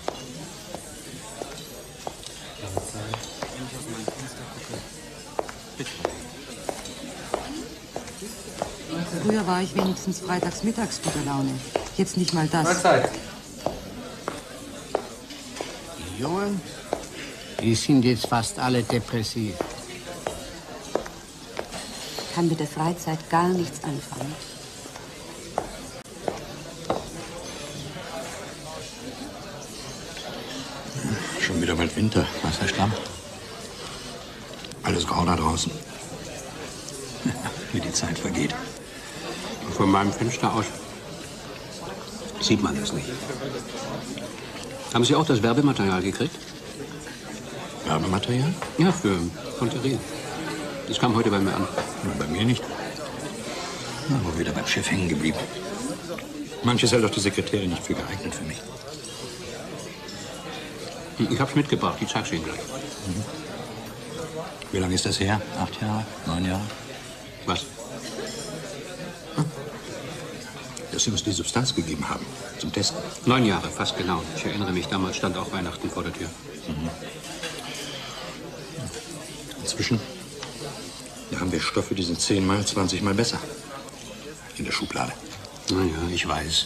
Früher war ich wenigstens freitags mittags guter Laune. Jetzt nicht mal das. Mahlzeit. Die Jungen, die sind jetzt fast alle depressiv. Kann mit der Freizeit gar nichts anfangen. Schon wieder bald Winter, was Herr Stamm? Alles grau da draußen. Wie die Zeit vergeht. Von meinem Fenster aus sieht man das nicht. Haben Sie auch das Werbematerial gekriegt? Werbematerial? Ja, für Ponteril. Das kam heute bei mir an. Bei mir nicht. Na, wo wieder beim Chef hängen geblieben. Manches hält doch die Sekretärin nicht für geeignet für mich. Ich hab's mitgebracht, ich zeig's Ihnen gleich. Mhm. Wie lange ist das her? Acht Jahre? Neun Jahre? Was? Dass Sie uns die Substanz gegeben haben, zum Testen. Neun Jahre, fast genau. Ich erinnere mich, damals stand auch Weihnachten vor der Tür. Mhm. Inzwischen da haben wir Stoffe, die sind zehnmal, zwanzigmal besser. In der Schublade. Na ja, ich weiß.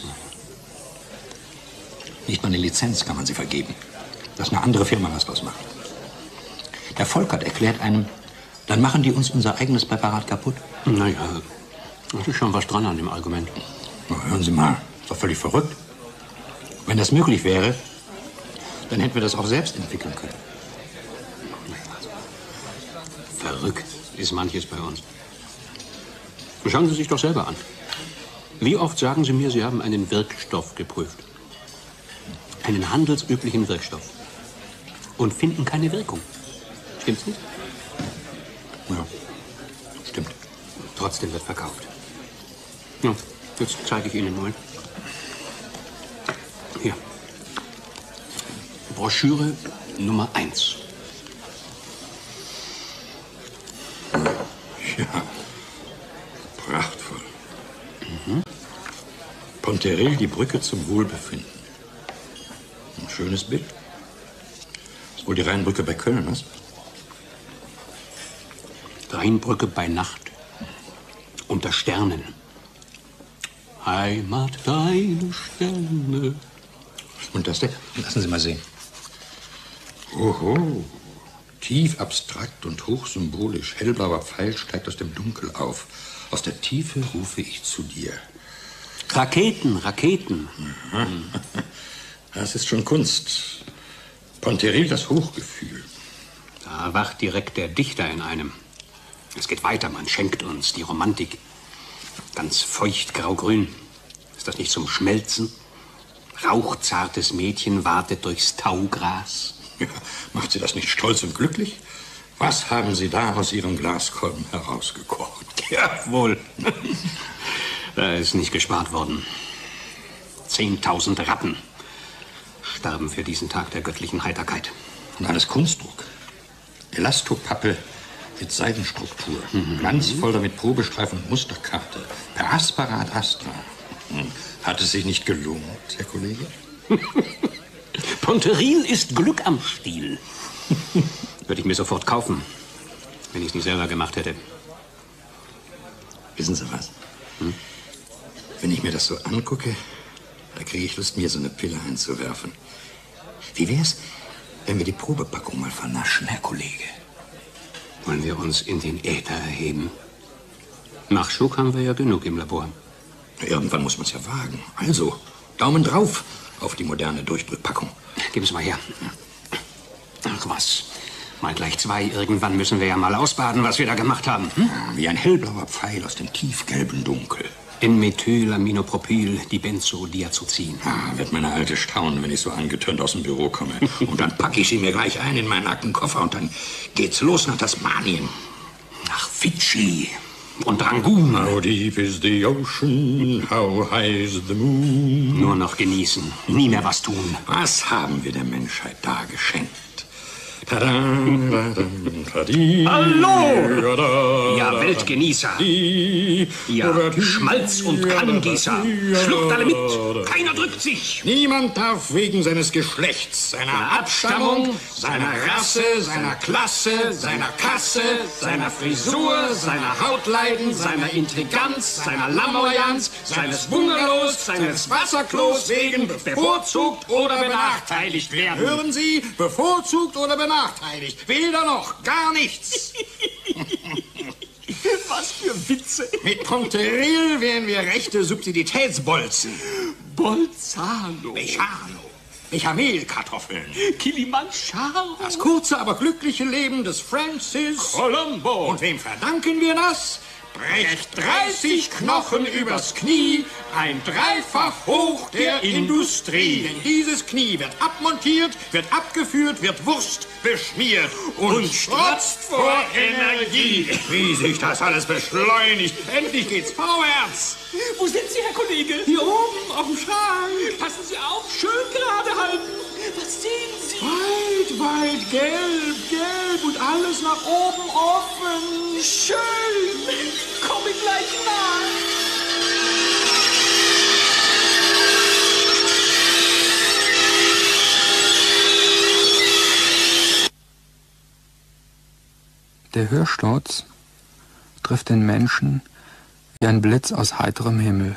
Nicht mal eine Lizenz kann man sie vergeben. Dass eine andere Firma was draus macht. Der Volkert erklärt einem, dann machen die uns unser eigenes Präparat kaputt. Naja, da ist schon was dran an dem Argument. Hören Sie mal, ist doch völlig verrückt. Wenn das möglich wäre, dann hätten wir das auch selbst entwickeln können. Verrückt ist manches bei uns. Schauen Sie sich doch selber an. Wie oft sagen Sie mir, Sie haben einen Wirkstoff geprüft? Einen handelsüblichen Wirkstoff. Und finden keine Wirkung. Stimmt's nicht? Ja, stimmt. Trotzdem wird verkauft. Ja, jetzt zeige ich Ihnen mal. Hier. Broschüre Nummer 1. Ja, prachtvoll. Mhm. Ponteril, die Brücke zum Wohlbefinden. Ein schönes Bild. Das ist wohl die Rheinbrücke bei Köln, was? Rheinbrücke bei Nacht. Unter Sternen. Heimat, deine Sterne. Und das denn? Lassen Sie mal sehen. Oho. Tief abstrakt und hochsymbolisch. Hellblauer Pfeil steigt aus dem Dunkel auf. Aus der Tiefe rufe ich zu dir. Raketen, Raketen. Das ist schon Kunst. Ponteril, das Hochgefühl. Da wacht direkt der Dichter in einem. Es geht weiter, man schenkt uns die Romantik. Ganz feucht graugrün. Ist das nicht zum Schmelzen? Rauchzartes Mädchen wartet durchs Taugras. Ja, macht Sie das nicht stolz und glücklich? Was haben Sie da aus Ihrem Glaskolben herausgekocht? Jawohl. da ist nicht gespart worden. Zehntausend Rappen sterben für diesen Tag der göttlichen Heiterkeit. Und alles Kunstdruck. Elastopappe mit Seidenstruktur. Mhm. Glanzvoll mit Probestreifen und Musterkarte. Per Asparat Astra. Hm. Hat es sich nicht gelohnt, Herr Kollege? Ponteril ist Glück am Stiel. Würde ich mir sofort kaufen, wenn ich es nicht selber gemacht hätte. Wissen Sie was? Hm? Wenn ich mir das so angucke, da kriege ich Lust, mir so eine Pille einzuwerfen. Wie wär's, wenn wir die Probepackung mal vernaschen, Herr Kollege? Wollen wir uns in den Äther erheben? Nachschub haben wir ja genug im Labor. Irgendwann muss man es ja wagen. Also, Daumen drauf auf die moderne Durchdrückpackung. Gib es mal her. Ach was. Mal gleich zwei. Irgendwann müssen wir ja mal ausbaden, was wir da gemacht haben. Hm? Wie ein hellblauer Pfeil aus dem tiefgelben Dunkel. N-Methylaminopropyl, Dibenzodiazozin. Ah, wird meine Alte staunen, wenn ich so angetönt aus dem Büro komme. Und dann packe ich sie mir gleich ein in meinen Aktenkoffer und dann geht's los nach Tasmanien. Nach Fidschi und Rangoon. How deep is the ocean, how high is the moon. Nur noch genießen, nie mehr was tun. Was haben wir der Menschheit da geschenkt? Hallo! Ja, Weltgenießer! Ja, Schmalz- und Kannengießer! Schluckt alle mit! Keiner drückt sich! Niemand darf wegen seines Geschlechts, seiner Abstammung, seiner Rasse, seiner Klasse, seiner Kasse, seiner Frisur, seiner Hautleiden, seiner Intriganz, seiner Lamoyanz, seines Bungalows, seines Wasserklos wegen bevorzugt oder benachteiligt werden. Hören Sie, bevorzugt oder benachteiligt benachteiligt. Weder noch, gar nichts. Was für Witze. Mit Ponteril wären wir rechte Subsiditätsbolzen. Bolzano. Mechano. Bechamelkartoffeln. Kilimanjaro. Das kurze, aber glückliche Leben des Francis Colombo. Und wem verdanken wir das? Brecht 30 Knochen übers Knie, ein Dreifach hoch der Industrie. Denn dieses Knie wird abmontiert, wird abgeführt, wird Wurst beschmiert und, und strotzt vor Energie. Wie sich das alles beschleunigt. Endlich geht's vorwärts. Wo sind Sie, Herr Kollege? Hier oben auf dem Schrank. Passen Sie auf, schön gerade halten. Was sehen Sie? Weit, weit gelb, gelb und alles nach oben offen. Schön. Komme gleich nach. Der Hörsturz trifft den Menschen wie ein Blitz aus heiterem Himmel.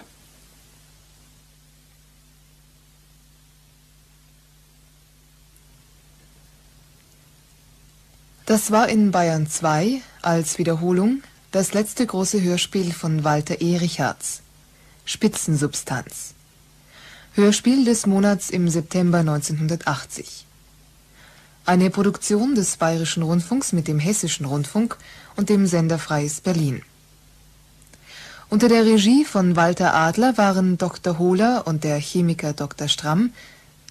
Das war in Bayern 2 als Wiederholung das letzte große Hörspiel von Walter E. Richards. Spitzensubstanz. Hörspiel des Monats im September 1980. Eine Produktion des Bayerischen Rundfunks mit dem Hessischen Rundfunk und dem Sender Freies Berlin. Unter der Regie von Walter Adler waren Dr. Hohler und der Chemiker Dr. Stramm,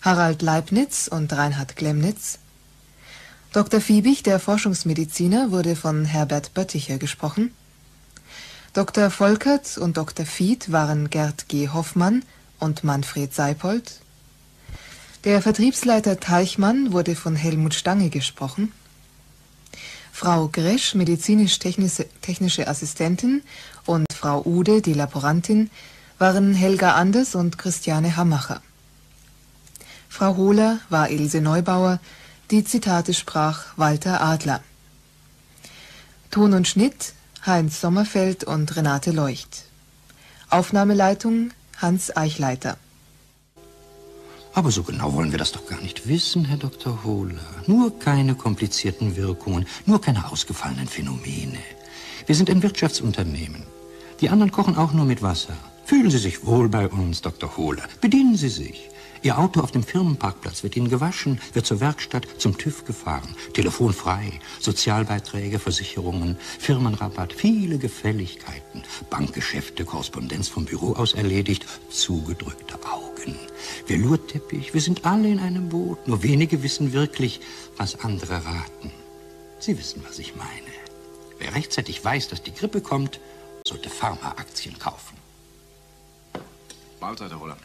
Harald Leibniz und Reinhard Glemnitz, Dr. Fiebig, der Forschungsmediziner, wurde von Herbert Bötticher gesprochen. Dr. Volkert und Dr. Fied waren Gerd G. Hoffmann und Manfred Seipold. Der Vertriebsleiter Teichmann wurde von Helmut Stange gesprochen. Frau Gresch, medizinisch-technische Assistentin, und Frau Ude, die Laborantin, waren Helga Anders und Christiane Hammacher. Frau Hohler war Ilse Neubauer, die Zitate sprach Walter Adler. Ton und Schnitt Heinz Sommerfeld und Renate Leucht. Aufnahmeleitung Hans Eichleiter. Aber so genau wollen wir das doch gar nicht wissen, Herr Dr. Hohler. Nur keine komplizierten Wirkungen, nur keine ausgefallenen Phänomene. Wir sind ein Wirtschaftsunternehmen. Die anderen kochen auch nur mit Wasser. Fühlen Sie sich wohl bei uns, Dr. Hohler. Bedienen Sie sich. Ihr Auto auf dem Firmenparkplatz wird Ihnen gewaschen, wird zur Werkstatt, zum TÜV gefahren. Telefonfrei, Sozialbeiträge, Versicherungen, Firmenrabatt, viele Gefälligkeiten. Bankgeschäfte, Korrespondenz vom Büro aus erledigt, zugedrückte Augen. Velourteppich, wir sind alle in einem Boot. Nur wenige wissen wirklich, was andere raten. Sie wissen, was ich meine. Wer rechtzeitig weiß, dass die Grippe kommt, sollte Pharmaaktien kaufen. Mahlzeit, Herr Roller.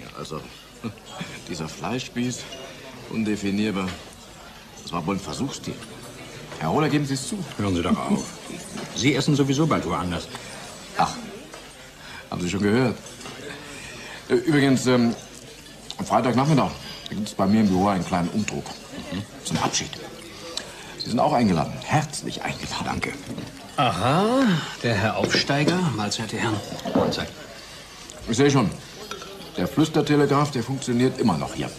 Ja, also, Dieser Fleischspieß, undefinierbar. Das war wohl ein Versuchstier. Herr Hohler, geben Sie es zu. Hören Sie doch auf. Sie essen sowieso bald woanders. Ach, haben Sie schon gehört? Übrigens, ähm, am Freitagnachmittag gibt es bei mir im Büro einen kleinen Umdruck. Mhm. Zum Abschied. Sie sind auch eingeladen. Herzlich eingeladen. Danke. Aha, der Herr Aufsteiger. Mahlzeit, die Herren. Mahlzeit. Ich sehe schon. Der Flüstertelegraph, der funktioniert immer noch hier.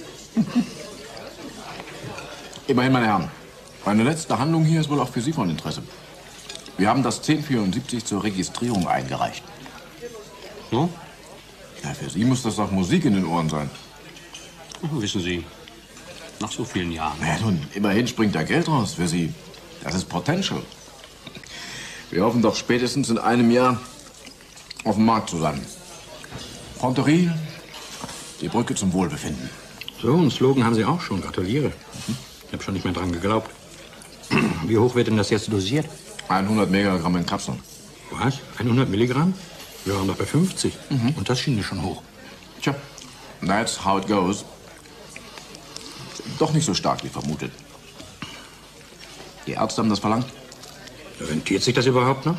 Immerhin, meine Herren, meine letzte Handlung hier ist wohl auch für Sie von Interesse. Wir haben das 1074 zur Registrierung eingereicht. So? Ja, für Sie muss das doch Musik in den Ohren sein. Wissen Sie, nach so vielen Jahren. Na ja, nun, immerhin springt da Geld raus für Sie. Das ist Potential. Wir hoffen doch spätestens in einem Jahr auf dem Markt zu sein. Ponterie, die Brücke zum Wohlbefinden. So, einen Slogan haben Sie auch schon. Gratuliere. Ich habe schon nicht mehr dran geglaubt. Wie hoch wird denn das jetzt dosiert? 100 Megagramm in Kapseln. Was? 100 Milligramm? Wir waren doch bei 50. Und das schien mir schon hoch. Tja, that's how it goes. Doch nicht so stark wie vermutet. Die Ärzte haben das verlangt. Rentiert sich das überhaupt noch?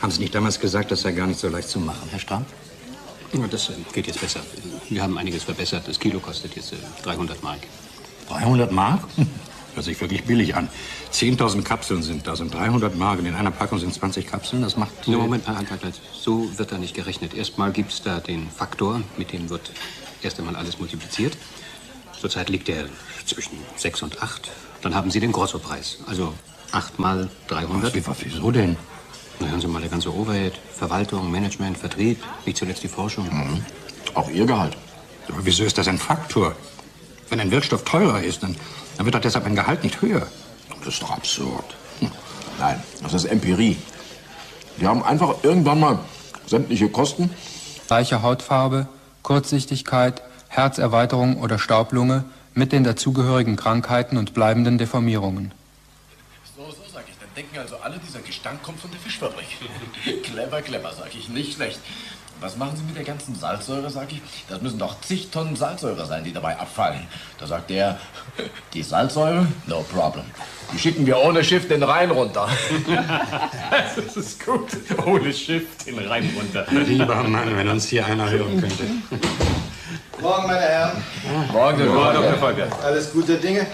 Haben Sie nicht damals gesagt, das sei gar nicht so leicht zu machen, Herr Strahm? Ja, Das äh, geht jetzt besser. Wir haben einiges verbessert. Das Kilo kostet jetzt äh, 300 Mark. 300 Mark? Hört sich wirklich billig an. 10.000 Kapseln sind das und 300 Mark. Und in einer Packung sind 20 Kapseln. Das macht... No, Moment, halt, halt, halt. So wird da nicht gerechnet. Erstmal gibt es da den Faktor, mit dem wird erst einmal alles multipliziert. Zurzeit liegt der zwischen 6 und 8. Dann haben Sie den Grossopreis. Also 8 mal 300. Was, wie- wieso denn? Na, hören Sie mal, der ganze Overhead, Verwaltung, Management, Vertrieb, nicht zuletzt die Forschung. Auch Ihr Gehalt. Aber wieso ist das ein Faktor? Wenn ein Wirkstoff teurer ist, dann, dann wird doch deshalb ein Gehalt nicht höher. Das ist doch absurd. Nein, das ist Empirie. Die haben einfach irgendwann mal sämtliche Kosten. Gleiche Hautfarbe, Kurzsichtigkeit, Herzerweiterung oder Staublunge mit den dazugehörigen Krankheiten und bleibenden Deformierungen. So, so sag ich. Dann denken also alle, dieser Gestank kommt von der Fischfabrik. clever, clever, sag ich. Nicht schlecht. Was machen Sie mit der ganzen Salzsäure, sag ich? Das müssen doch zig Tonnen Salzsäure sein, die dabei abfallen. Da sagt der, die Salzsäure? No problem. Die schicken wir ohne Schiff den Rhein runter. das ist gut. Ohne Schiff den Rhein runter. Lieber Mann, wenn uns hier einer hören könnte. Morgen, meine Herren. Morgen, Morgen, Dr. Volker. Alles gute Dinge.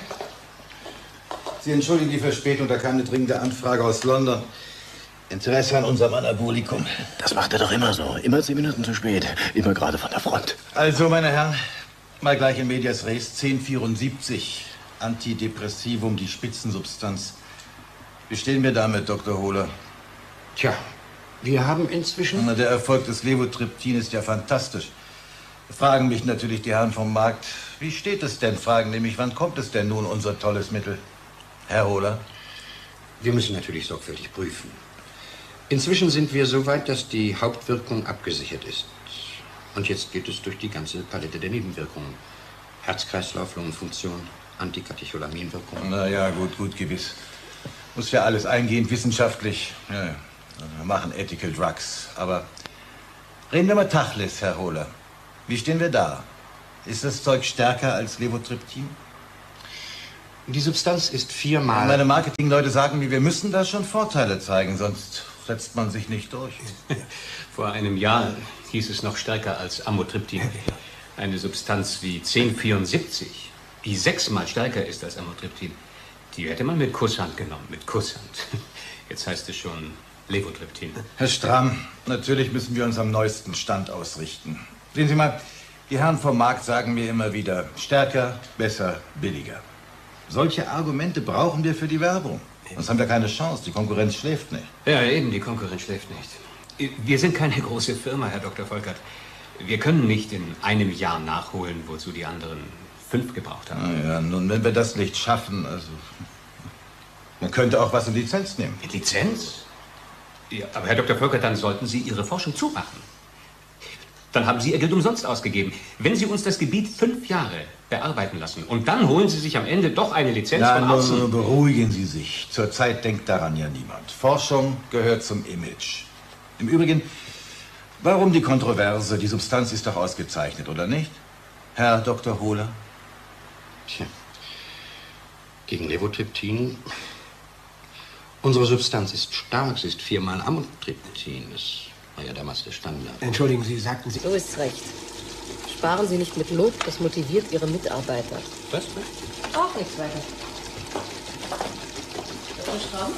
Sie entschuldigen die Verspätung, da kam eine dringende Anfrage aus London. Interesse an unserem Anabolikum. Das macht er doch immer so. Immer zehn Minuten zu spät. Immer gerade von der Front. Also, meine Herren, mal gleich in Medias Res 1074. Antidepressivum, die Spitzensubstanz. Wie stehen wir damit, Dr. Hohler? Tja, wir haben inzwischen... Na, der Erfolg des Levotriptin ist ja fantastisch. Fragen mich natürlich die Herren vom Markt. Wie steht es denn? Fragen nämlich, wann kommt es denn nun, unser tolles Mittel? Herr Hohler? Wir müssen natürlich sorgfältig prüfen. Inzwischen sind wir so weit, dass die Hauptwirkung abgesichert ist. Und jetzt geht es durch die ganze Palette der Nebenwirkungen. Herz-Kreislauf, Lungenfunktion, Antikatecholaminwirkung. Na ja, gut, gut, gewiss. Muss ja alles eingehend wissenschaftlich. Ja. Wir machen Ethical Drugs. Aber reden wir mal Tachlis, Herr Hohler. Wie stehen wir da? Ist das Zeug stärker als Levotriptin? Die Substanz ist viermal... Meine Marketingleute sagen mir, wir müssen da schon Vorteile zeigen, sonst setzt man sich nicht durch. Vor einem Jahr hieß es noch stärker als Amitriptin. Eine Substanz wie 1074, die sechsmal stärker ist als Amitriptin, die hätte man mit Kusshand genommen, mit Kusshand. Jetzt heißt es schon Levotriptin. Herr Stramm, natürlich müssen wir uns am neuesten Stand ausrichten. Sehen Sie mal, die Herren vom Markt sagen mir immer wieder, stärker, besser, billiger. Solche Argumente brauchen wir für die Werbung. Sonst haben wir keine Chance, die Konkurrenz schläft nicht. Ja, eben, die Konkurrenz schläft nicht. Wir sind keine große Firma, Herr Dr. Volkert. Wir können nicht in einem Jahr nachholen, wozu die anderen fünf gebraucht haben. Na ja, nun, wenn wir das nicht schaffen, also... Man könnte auch was in Lizenz nehmen. Mit Lizenz? Ja, aber Herr Dr. Volkert, dann sollten Sie Ihre Forschung zumachen. Dann haben Sie Ihr Geld umsonst ausgegeben. Wenn Sie uns das Gebiet fünf Jahre bearbeiten lassen und dann holen Sie sich am Ende doch eine Lizenz Ja, von außen. nun beruhigen Sie sich. Zurzeit denkt daran ja niemand. Forschung gehört zum Image. Im Übrigen, Warum die Kontroverse? Die Substanz ist doch ausgezeichnet, oder nicht? Herr Dr. Hohler? Tja. Gegen Levotryptin. Unsere Substanz ist stark, sie ist viermal Amitriptin. Das war ja damals der Standard. Entschuldigen Sie, sagten Sie. So ist's recht. Sparen Sie nicht mit Lob, das motiviert Ihre Mitarbeiter. Was? Auch nichts weiter. Strahm,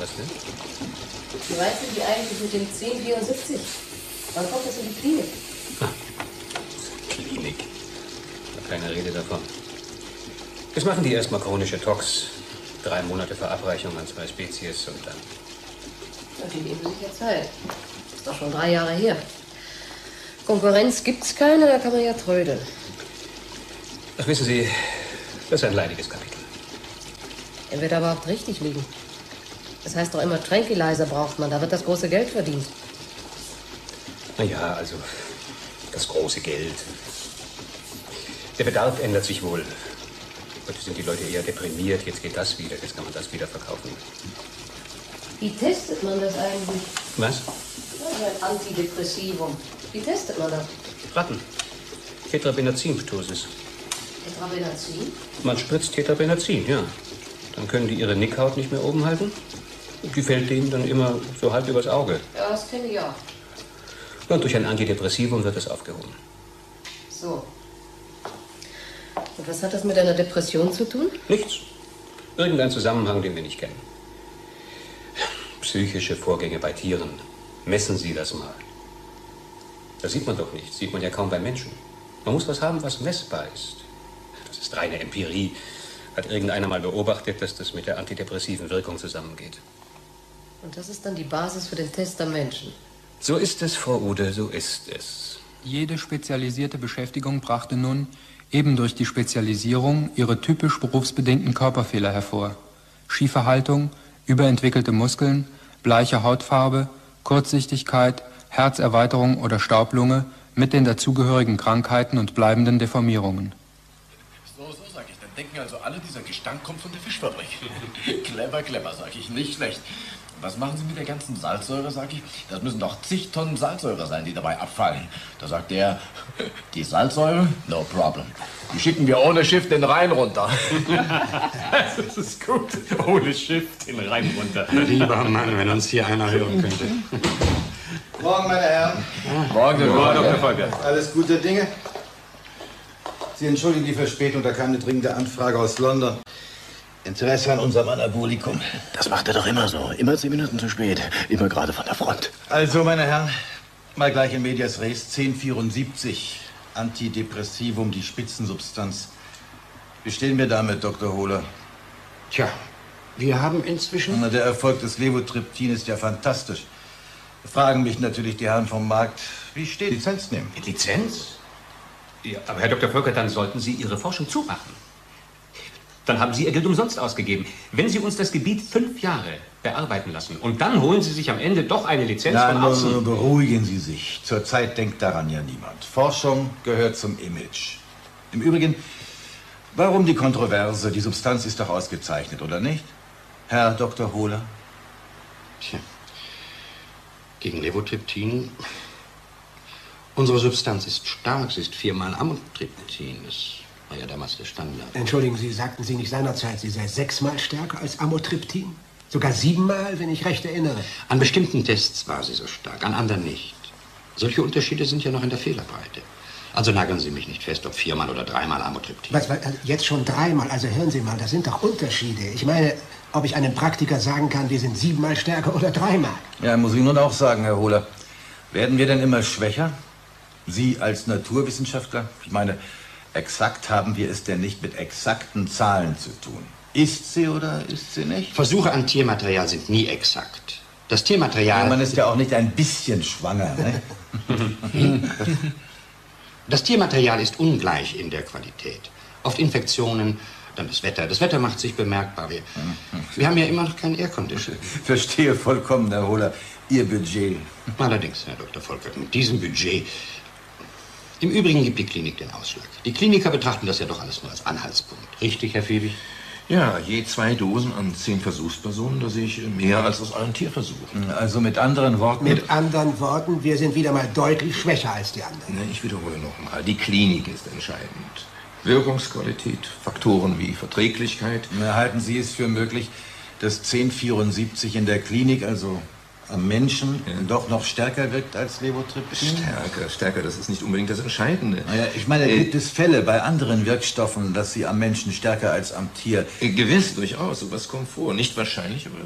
Was denn? wie weit sind Sie eigentlich mit dem 1074? Wann kommt das in die Klinik? Klinik. Noch keine Rede davon. Jetzt machen die erstmal chronische Tox. Drei Monate Verabreichung an zwei Spezies und dann. Nehmen sich ja Zeit. Ist doch schon drei Jahre her. Konkurrenz gibt's keine, da kann man ja trödeln. Ach, wissen Sie, das ist ein leidiges Kapitel. Er wird aber auch richtig liegen. Das heißt doch immer, Tranquilizer braucht man, da wird das große Geld verdient. Naja, also das große Geld. Der Bedarf ändert sich wohl. Heute sind die Leute eher deprimiert, jetzt geht das wieder, jetzt kann man das wieder verkaufen. Wie testet man das eigentlich? Was? Also ein Antidepressivum. Wie testet man das? Ratten. Tetrabenazin-Ptosis. Tetrabenazin? Man spritzt Tetrabenazin, ja. Dann können die ihre Nickhaut nicht mehr oben halten. Und die fällt denen dann immer so halb übers Auge. Ja, das kenne ich auch. Und durch ein Antidepressivum wird es aufgehoben. So. Und was hat das mit einer Depression zu tun? Nichts. Irgendein Zusammenhang, den wir nicht kennen. Psychische Vorgänge bei Tieren. Messen Sie das mal. Das sieht man doch nicht. Sieht man ja kaum bei Menschen. Man muss was haben, was messbar ist. Das ist reine Empirie. Hat irgendeiner mal beobachtet, dass das mit der antidepressiven Wirkung zusammengeht. Und das ist dann die Basis für den Test am Menschen. So ist es, Frau Ude, so ist es. Jede spezialisierte Beschäftigung brachte nun, eben durch die Spezialisierung, ihre typisch berufsbedingten Körperfehler hervor. Schiefe Haltung, überentwickelte Muskeln, bleiche Hautfarbe, Kurzsichtigkeit, Herzerweiterung oder Staublunge mit den dazugehörigen Krankheiten und bleibenden Deformierungen. So, so sag ich. Dann denken also alle, dieser Gestank kommt von der Fischfabrik. clever, clever, sag ich. Nicht schlecht. Was machen Sie mit der ganzen Salzsäure, sag ich? Das müssen doch zig Tonnen Salzsäure sein, die dabei abfallen. Da sagt er, die Salzsäure? No problem. Die schicken wir ohne Schiff den Rhein runter. das ist gut. Ohne Schiff den Rhein runter. Lieber Mann, wenn uns hier einer hören könnte. Morgen, meine Herren. Morgen, Morgen, Dr. Volker. Alles gute Dinge. Sie entschuldigen die Verspätung, da kam eine dringende Anfrage aus London. Interesse an unserem Anabolikum. Das macht er doch immer so. Immer zehn Minuten zu spät. Immer gerade von der Front. Also, meine Herren, mal gleich in Medias Res 1074. Antidepressivum, die Spitzensubstanz. Wie stehen wir damit, Dr. Hohler? Tja, wir haben inzwischen... Na, der Erfolg des Levotryptin ist ja fantastisch. Fragen mich natürlich die Herren vom Markt, wie steht Lizenz nehmen? Lizenz? Ja, aber Herr Dr. Volker, dann sollten Sie Ihre Forschung zumachen. Dann haben Sie Ihr Geld umsonst ausgegeben. Wenn Sie uns das Gebiet fünf Jahre bearbeiten lassen und dann holen Sie sich am Ende doch eine Lizenz Na, von außen. nur beruhigen Sie sich. Zurzeit denkt daran ja niemand. Forschung gehört zum Image. Im Übrigen, warum die Kontroverse? Die Substanz ist doch ausgezeichnet, oder nicht? Herr Dr. Hohler? Tja. Gegen Levotryptin. Unsere Substanz ist stark, sie ist viermal Amitriptin. Das war ja damals der Standard. Entschuldigen Sie, sagten Sie nicht seinerzeit, sie sei sechsmal stärker als Amitriptin? Sogar siebenmal, wenn ich recht erinnere. An bestimmten Tests war sie so stark, an anderen nicht. Solche Unterschiede sind ja noch in der Fehlerbreite. Also nageln Sie mich nicht fest, ob viermal oder dreimal Amitriptin. Was, was, jetzt schon dreimal, also hören Sie mal, das sind doch Unterschiede. Ich meine, ob ich einem Praktiker sagen kann, wir sind siebenmal stärker oder dreimal. Ja, muss ich nun auch sagen, Herr Hohler. Werden wir denn immer schwächer? Sie als Naturwissenschaftler? Ich meine, exakt haben wir es denn nicht mit exakten Zahlen zu tun. Ist sie oder ist sie nicht? Versuche an Tiermaterial sind nie exakt. Das Tiermaterial. Ja, man ist ja auch nicht ein bisschen schwanger, ne? Das Tiermaterial ist ungleich in der Qualität. Oft Infektionen, dann das Wetter. Das Wetter macht sich bemerkbar. Wir, wir haben ja immer noch kein Aircondition. Verstehe vollkommen, Herr Hohler. Ihr Budget. Allerdings, Herr Dr. Volkert, mit diesem Budget. Im Übrigen gibt die Klinik den Ausschlag. Die Kliniker betrachten das ja doch alles nur als Anhaltspunkt. Richtig, Herr Fiebig? Ja, je zwei Dosen an zehn Versuchspersonen, da sehe ich mehr als aus allen Tierversuchen. Also mit anderen Worten... Mit anderen Worten, wir sind wieder mal deutlich schwächer als die anderen. Ne, ich wiederhole nochmal, die Klinik ist entscheidend. Wirkungsqualität, Faktoren wie Verträglichkeit. Na, halten Sie es für möglich, dass 1074 in der Klinik, also am Menschen ja. doch noch stärker wirkt als Levotrypsin? Stärker, stärker, das ist nicht unbedingt das Entscheidende. Naja, ich meine, äh, gibt es Fälle bei anderen Wirkstoffen, dass sie am Menschen stärker als am Tier? Äh, gewiss, durchaus, sowas kommt vor. Nicht wahrscheinlich, aber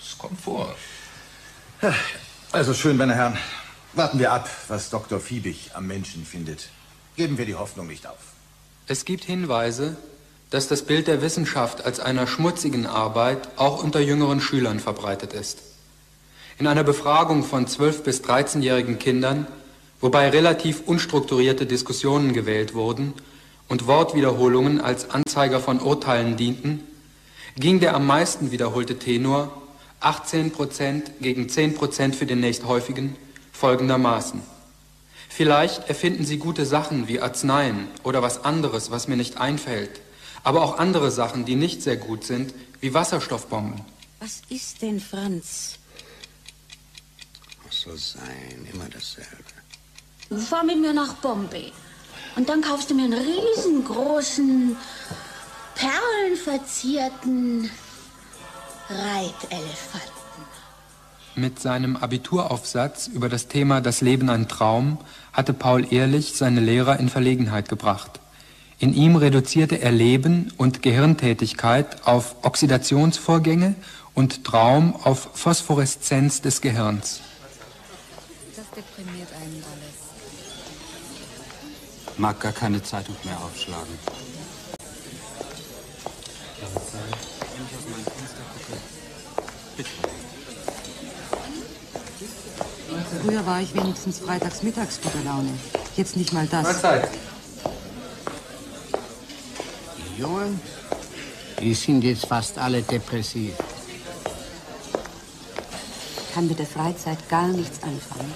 es kommt vor. Also schön, meine Herren. Warten wir ab, was Dr. Fiebig am Menschen findet. Geben wir die Hoffnung nicht auf. Es gibt Hinweise, dass das Bild der Wissenschaft als einer schmutzigen Arbeit auch unter jüngeren Schülern verbreitet ist. In einer Befragung von 12- bis 13-jährigen Kindern, wobei relativ unstrukturierte Diskussionen gewählt wurden und Wortwiederholungen als Anzeiger von Urteilen dienten, ging der am meisten wiederholte Tenor 18% gegen 10% für den nächsthäufigen folgendermaßen. Vielleicht erfinden Sie gute Sachen wie Arzneien oder was anderes, was mir nicht einfällt, aber auch andere Sachen, die nicht sehr gut sind, wie Wasserstoffbomben. Was ist denn, Franz? Muss so sein, immer dasselbe. Fahr mit mir nach Bombay. Und dann kaufst du mir einen riesengroßen, perlenverzierten Reitelefanten. Mit seinem Abituraufsatz über das Thema Das Leben ein Traum hatte Paul Ehrlich seine Lehrer in Verlegenheit gebracht. In ihm reduzierte er Leben und Gehirntätigkeit auf Oxidationsvorgänge und Traum auf Phosphoreszenz des Gehirns. Mag gar keine Zeitung mehr aufschlagen. Früher war ich wenigstens freitags mittags guter Laune. Jetzt nicht mal das. Mahlzeit. Die Jungen, die sind jetzt fast alle depressiv. Kann mit der Freizeit gar nichts anfangen.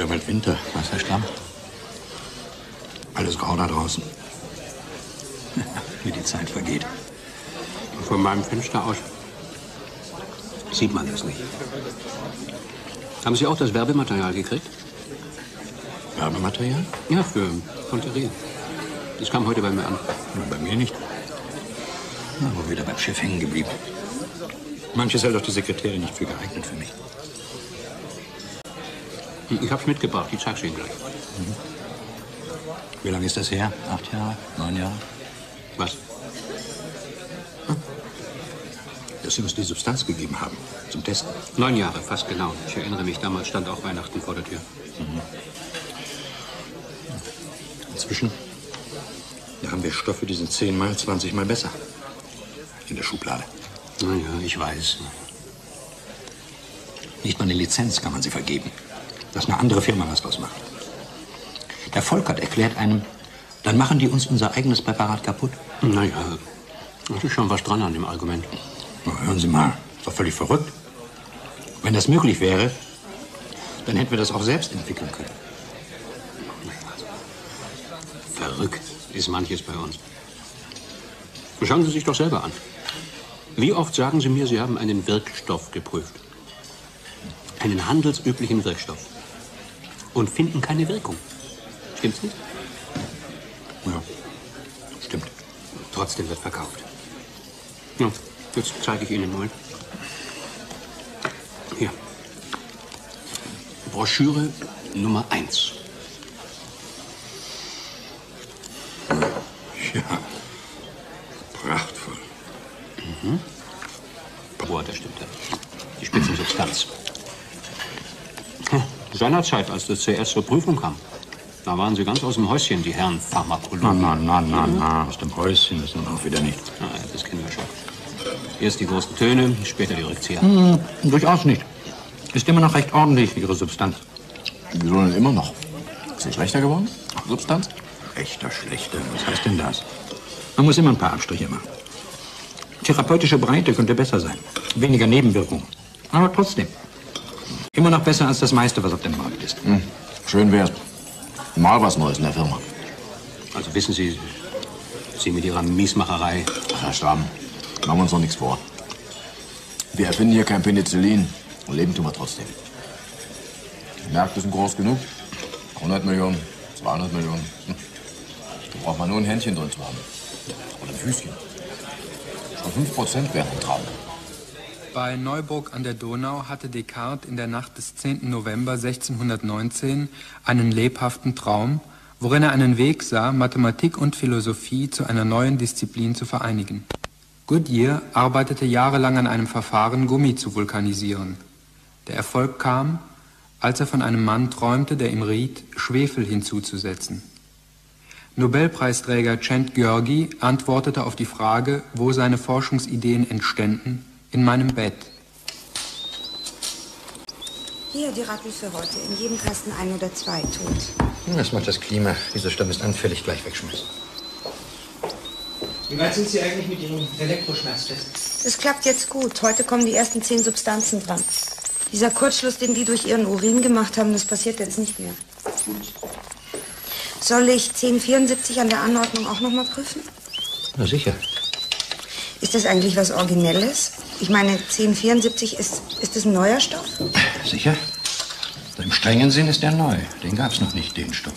Wieder bald Winter, Herr Schlamm? Alles grau da draußen. Wie die Zeit vergeht. Und von meinem Fenster aus sieht man das nicht. Haben Sie auch das Werbematerial gekriegt? Werbematerial? Ja, für Konterie. Das kam heute bei mir an. Bei mir nicht. Wo wieder beim Chef hängen geblieben. Manches hält doch die Sekretärin nicht für geeignet für mich. Ich hab's mitgebracht, ich zeig's Ihnen gleich. Mhm. Wie lange ist das her? Acht Jahre? Neun Jahre? Was? Dass Sie uns die Substanz gegeben haben, zum Testen. Neun Jahre, fast genau. Ich erinnere mich, damals stand auch Weihnachten vor der Tür. Mhm. Inzwischen da haben wir Stoffe, die sind zehnmal, zwanzigmal besser. In der Schublade. Na ja, ich weiß. Nicht mal eine Lizenz kann man sie vergeben. Dass eine andere Firma was draus macht. Der Volkert erklärt einem, dann machen die uns unser eigenes Präparat kaputt. Naja, da ist schon was dran an dem Argument. Na, hören Sie mal, ist doch völlig verrückt. Wenn das möglich wäre, dann hätten wir das auch selbst entwickeln können. Verrückt ist manches bei uns. Schauen Sie sich doch selber an. Wie oft sagen Sie mir, Sie haben einen Wirkstoff geprüft? Einen handelsüblichen Wirkstoff. Und finden keine Wirkung. Stimmt's nicht? Ja, stimmt. Trotzdem wird verkauft. Ja, jetzt zeige ich Ihnen mal. Hier. Broschüre Nummer 1. Ja, prachtvoll. Mhm. Boah, das stimmt ja. Die Spitzensubstanz. Seinerzeit, als das zuerst zur Prüfung kam, da waren Sie ganz aus dem Häuschen, die Herren Pharmakologen. Na, na, na, na, na, aus dem Häuschen ist nun auch wieder nicht. Na, das kennen wir schon. Erst die großen Töne, später die Rückzieher. Hm, durchaus nicht. Ist immer noch recht ordentlich, Ihre Substanz. Wieso denn immer noch? Ist sie schlechter geworden? Substanz? Echter schlechter. Was heißt denn das? Man muss immer ein paar Abstriche machen. Therapeutische Breite könnte besser sein. Weniger Nebenwirkungen. Aber trotzdem. Immer noch besser als das meiste, was auf dem Markt ist. Hm. Schön wär's. Mal was Neues in der Firma. Also wissen Sie, Sie mit Ihrer Miesmacherei. Ach, Herr Stamm, machen wir uns doch nichts vor. Wir erfinden hier kein Penicillin. Und leben tun wir trotzdem. Die Märkte sind groß genug. 100 Millionen, 200 Millionen. Hm. Da braucht man nur ein Händchen drin zu haben. Oder ein Füßchen. Schon 5 Prozent wären ein Traum. Bei Neuburg an der Donau hatte Descartes in der Nacht des 10. November 1619 einen lebhaften Traum, worin er einen Weg sah, Mathematik und Philosophie zu einer neuen Disziplin zu vereinigen. Goodyear arbeitete jahrelang an einem Verfahren, Gummi zu vulkanisieren. Der Erfolg kam, als er von einem Mann träumte, der ihm riet, Schwefel hinzuzusetzen. Nobelpreisträger Chent Georgi antwortete auf die Frage, wo seine Forschungsideen entständen, in meinem Bett. Hier, die Ratten für heute. In jedem Kasten ein oder zwei tot. Das macht das Klima. Dieser Stamm ist anfällig, gleich wegschmeißen. Wie weit sind Sie eigentlich mit Ihrem Elektroschmerztest? Es klappt jetzt gut. Heute kommen die ersten zehn Substanzen dran. Dieser Kurzschluss, den die durch ihren Urin gemacht haben, das passiert jetzt nicht mehr. Soll ich 1074 an der Anordnung auch noch mal prüfen? Na sicher. Ist das eigentlich was Originelles? Ich meine, 1074 ist, ist das ein neuer Stoff? Sicher? Im strengen Sinn ist er neu. Den gab es noch nicht, den Stoff.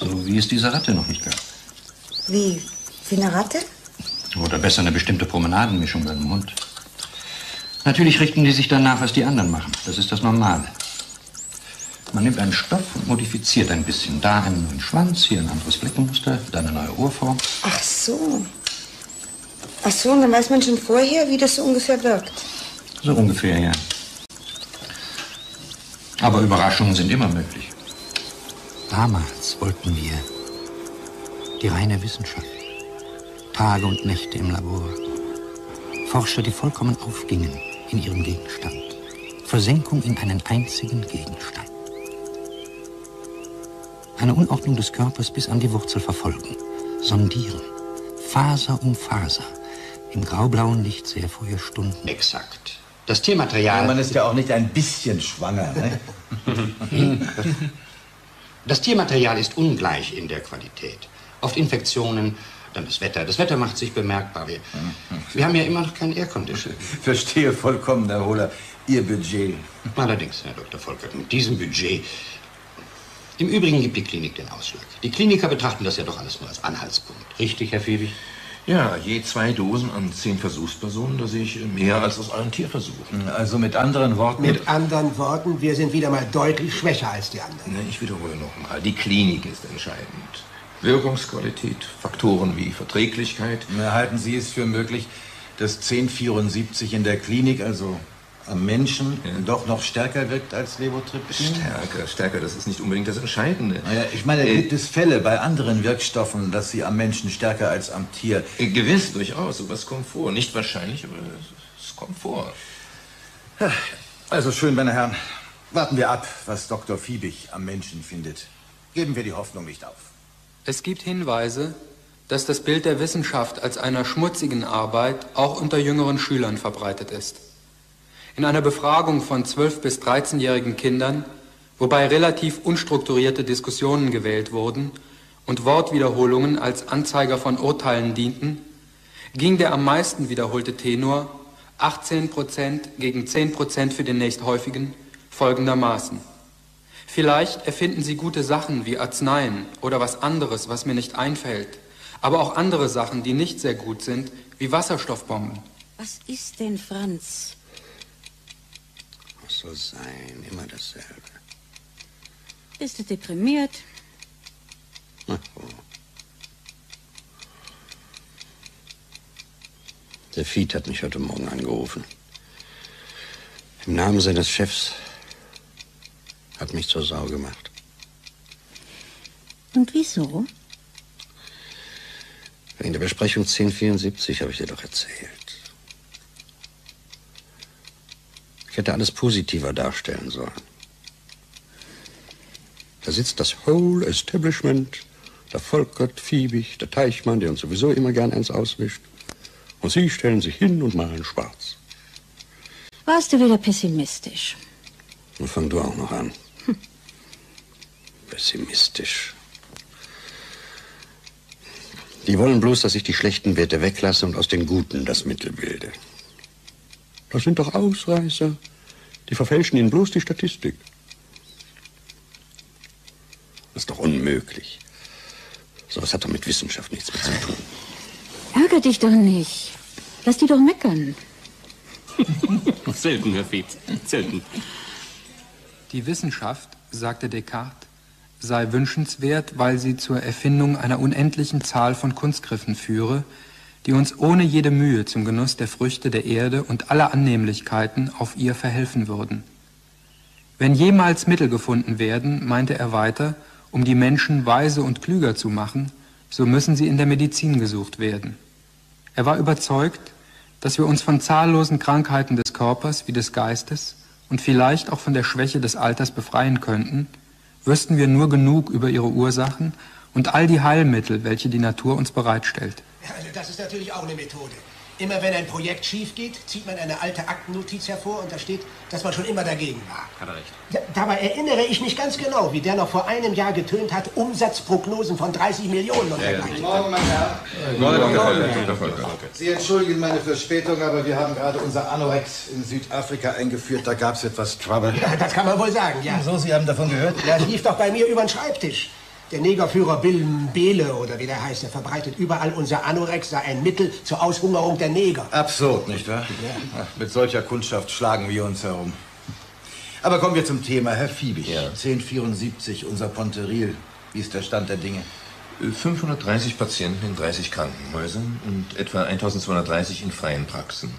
So wie es diese Ratte noch nicht gab. Wie? Wie eine Ratte? Oder besser eine bestimmte Promenadenmischung beim Hund. Natürlich richten die sich danach, was die anderen machen. Das ist das Normale. Man nimmt einen Stoff und modifiziert ein bisschen. Da einen neuen Schwanz, hier ein anderes Fleckenmuster, da eine neue Ohrform. Ach so. Ach so, und dann weiß man schon vorher, wie das so ungefähr wirkt. So ungefähr, ja. Aber Überraschungen sind immer möglich. Damals wollten wir die reine Wissenschaft. Tage und Nächte im Labor. Forscher, die vollkommen aufgingen in ihrem Gegenstand. Versenkung in einen einzigen Gegenstand. Eine Unordnung des Körpers bis an die Wurzel verfolgen. Sondieren. Faser um Faser. Im graublauen Licht sehr frühe Stunden. Exakt. Das Tiermaterial. Ja, man ist ja auch nicht ein bisschen schwanger, ne? Das Tiermaterial ist ungleich in der Qualität. Oft Infektionen, dann das Wetter. Das Wetter macht sich bemerkbar. Wir, wir haben ja immer noch kein Aircondition. Verstehe vollkommen, Herr Hohler. Ihr Budget. Allerdings, Herr Dr. Volkert, mit diesem Budget. Im Übrigen gibt die Klinik den Ausschlag. Die Kliniker betrachten das ja doch alles nur als Anhaltspunkt. Richtig, Herr Fiebig? Ja, je zwei Dosen an zehn Versuchspersonen, da sehe ich mehr als aus allen Tierversuchen. Also mit anderen Worten. Mit anderen Worten, wir sind wieder mal deutlich schwächer als die anderen. Ne, ich wiederhole nochmal, die Klinik ist entscheidend. Wirkungsqualität, Faktoren wie Verträglichkeit. Na, halten Sie es für möglich, dass 1074 in der Klinik, also am Menschen, doch noch stärker wirkt als Levotrypsin? Stärker, stärker, das ist nicht unbedingt das Entscheidende. Naja, ich meine, Äh, gibt es Fälle bei anderen Wirkstoffen, dass sie am Menschen stärker als am Tier? Äh, Gewiss, durchaus, sowas kommt vor. Nicht wahrscheinlich, aber es- es kommt vor. Also schön, meine Herren. Warten wir ab, was Dr. Fiebig am Menschen findet. Geben wir die Hoffnung nicht auf. Es gibt Hinweise, dass das Bild der Wissenschaft als einer schmutzigen Arbeit auch unter jüngeren Schülern verbreitet ist. In einer Befragung von 12- bis 13-jährigen Kindern, wobei relativ unstrukturierte Diskussionen gewählt wurden und Wortwiederholungen als Anzeiger von Urteilen dienten, ging der am meisten wiederholte Tenor 18% gegen 10% für den nächsthäufigen folgendermaßen. Vielleicht erfinden Sie gute Sachen wie Arzneien oder was anderes, was mir nicht einfällt, aber auch andere Sachen, die nicht sehr gut sind, wie Wasserstoffbomben. Was ist denn, Franz? Soll sein? Immer dasselbe. Bist du deprimiert? Ach, oh. Der Fied hat mich heute Morgen angerufen. Im Namen seines Chefs hat mich zur Sau gemacht. Und wieso? In der Besprechung 1074 habe ich dir doch erzählt. Ich hätte alles positiver darstellen sollen. Da sitzt das Whole Establishment, der Volkert, Fiebig, der Teichmann, der uns sowieso immer gern eins auswischt. Und Sie stellen sich hin und malen schwarz. Warst du wieder pessimistisch? Und fang du auch noch an. pessimistisch. Die wollen bloß, dass ich die schlechten Werte weglasse und aus den guten das Mittel bilde. Das sind doch Ausreißer. Die verfälschen ihnen bloß die Statistik. Das ist doch unmöglich. So was hat doch mit Wissenschaft nichts mehr zu tun. Ärger dich doch nicht. Lass die doch meckern. selten, Herr Fietz, selten. Die Wissenschaft, sagte Descartes, sei wünschenswert, weil sie zur Erfindung einer unendlichen Zahl von Kunstgriffen führe, die uns ohne jede Mühe zum Genuss der Früchte der Erde und aller Annehmlichkeiten auf ihr verhelfen würden. Wenn jemals Mittel gefunden werden, meinte er weiter, um die Menschen weise und klüger zu machen, so müssen sie in der Medizin gesucht werden. Er war überzeugt, dass wir uns von zahllosen Krankheiten des Körpers wie des Geistes und vielleicht auch von der Schwäche des Alters befreien könnten, wüssten wir nur genug über ihre Ursachen und all die Heilmittel, welche die Natur uns bereitstellt. Also das ist natürlich auch eine Methode. Immer wenn ein Projekt schief geht, zieht man eine alte Aktennotiz hervor und da steht, dass man schon immer dagegen war. Hat er recht. Ja, dabei erinnere ich mich ganz genau, wie der noch vor einem Jahr getönt hat, Umsatzprognosen von 30 Millionen und dergleichen. Guten Morgen, mein Herr. Guten Morgen, Dr. Volker. Sie entschuldigen meine Verspätung, aber wir haben gerade unser Anorex in Südafrika eingeführt. Da gab es etwas Trouble. Ja, das kann man wohl sagen, ja. So, Sie haben davon gehört? Ja, es lief doch bei mir über den Schreibtisch. Der Negerführer Bill Bele, oder wie der heißt, der verbreitet überall unser Anorex sei ein Mittel zur Aushungerung der Neger. Absurd, nicht wahr? Ach, mit solcher Kundschaft schlagen wir uns herum. Aber kommen wir zum Thema. Herr Fiebig, 1074, unser Ponteril. Wie ist der Stand der Dinge? 530 Patienten in 30 Krankenhäusern und etwa 1230 in freien Praxen.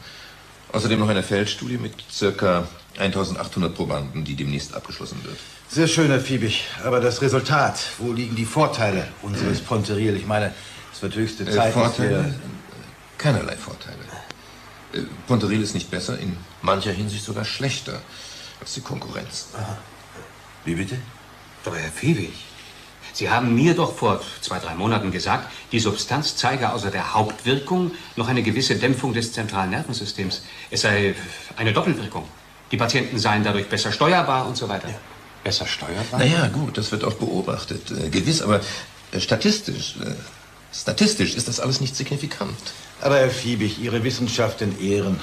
Außerdem noch eine Feldstudie mit circa 1800 Probanden, die demnächst abgeschlossen wird. Sehr schön, Herr Fiebig. Aber das Resultat, wo liegen die Vorteile unseres Ponteril? Ich meine, es wird höchste Äh, Zeit, dass Vorteile? wir... Keinerlei Vorteile. Äh, Ponteril ist nicht besser, in mancher Hinsicht sogar schlechter als die Konkurrenz. Wie bitte? Aber Herr Fiebig, Sie haben mir doch vor zwei, drei Monaten gesagt, die Substanz zeige außer der Hauptwirkung noch eine gewisse Dämpfung des zentralen Nervensystems. Es sei eine Doppelwirkung. Die Patienten seien dadurch besser steuerbar und so weiter. Besser steuerbar? Naja, gut, das wird auch beobachtet. Äh, gewiss, aber äh, statistisch, äh, statistisch ist das alles nicht signifikant. Aber Herr Fiebig, Ihre Wissenschaft in Ehren.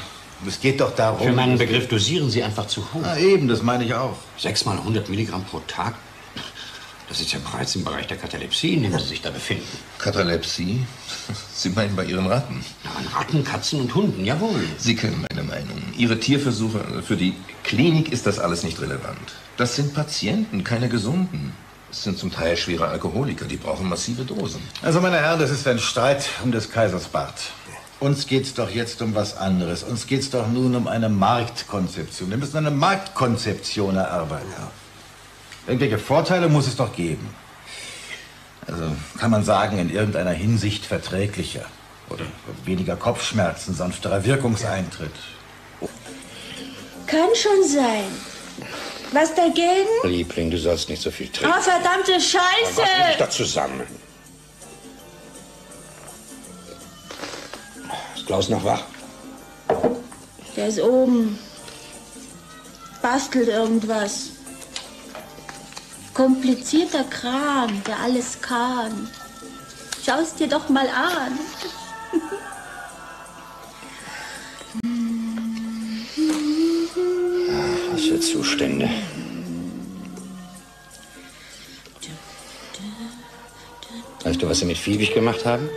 Es geht doch darum... Für meinen Begriff dosieren Sie einfach zu hoch. Ah, eben, das meine ich auch. Sechs mal 100 Milligramm pro Tag? Das ist ja bereits im Bereich der Katalepsie, in dem Sie sich da befinden. Katalepsie? Sie meinen bei Ihren Ratten? Ja, an Ratten, Katzen und Hunden, jawohl. Sie kennen meine Meinung. Ihre Tierversuche, für die Klinik ist das alles nicht relevant. Das sind Patienten, keine Gesunden. Es sind zum Teil schwere Alkoholiker, die brauchen massive Dosen. Also, meine Herren, das ist ein Streit um des Kaisers Bart. Uns geht's doch jetzt um was anderes. Uns geht's doch nun um eine Marktkonzeption. Wir müssen eine Marktkonzeption erarbeiten. Irgendwelche Vorteile muss es doch geben. Also kann man sagen, in irgendeiner Hinsicht verträglicher. Oder weniger Kopfschmerzen, sanfterer Wirkungseintritt. Kann schon sein. Was dagegen? Liebling, du sollst nicht so viel trinken. Oh, verdammte Scheiße! Was ist da zusammen? Ist Klaus noch wach? Der ist oben. Bastelt irgendwas. Komplizierter Kram, der alles kann. Schau's dir doch mal an. Was für Zustände. Weißt du, was sie mit Fiebig gemacht haben?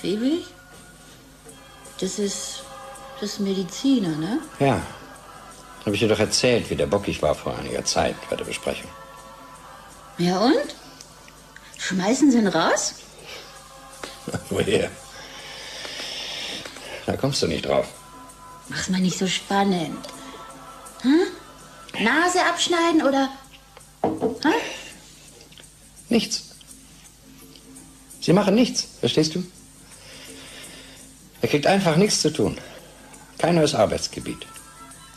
Phoebe? Das ist. Das ist Mediziner, ne? Ja. Habe ich dir doch erzählt, wie der bockig war vor einiger Zeit bei der Besprechung. Ja und? Schmeißen Sie ihn raus? Woher? Da kommst du nicht drauf. Mach's mal nicht so spannend. Hm? Nase abschneiden oder. Hm? Nichts. Sie machen nichts, verstehst du? Er kriegt einfach nichts zu tun. Kein neues Arbeitsgebiet.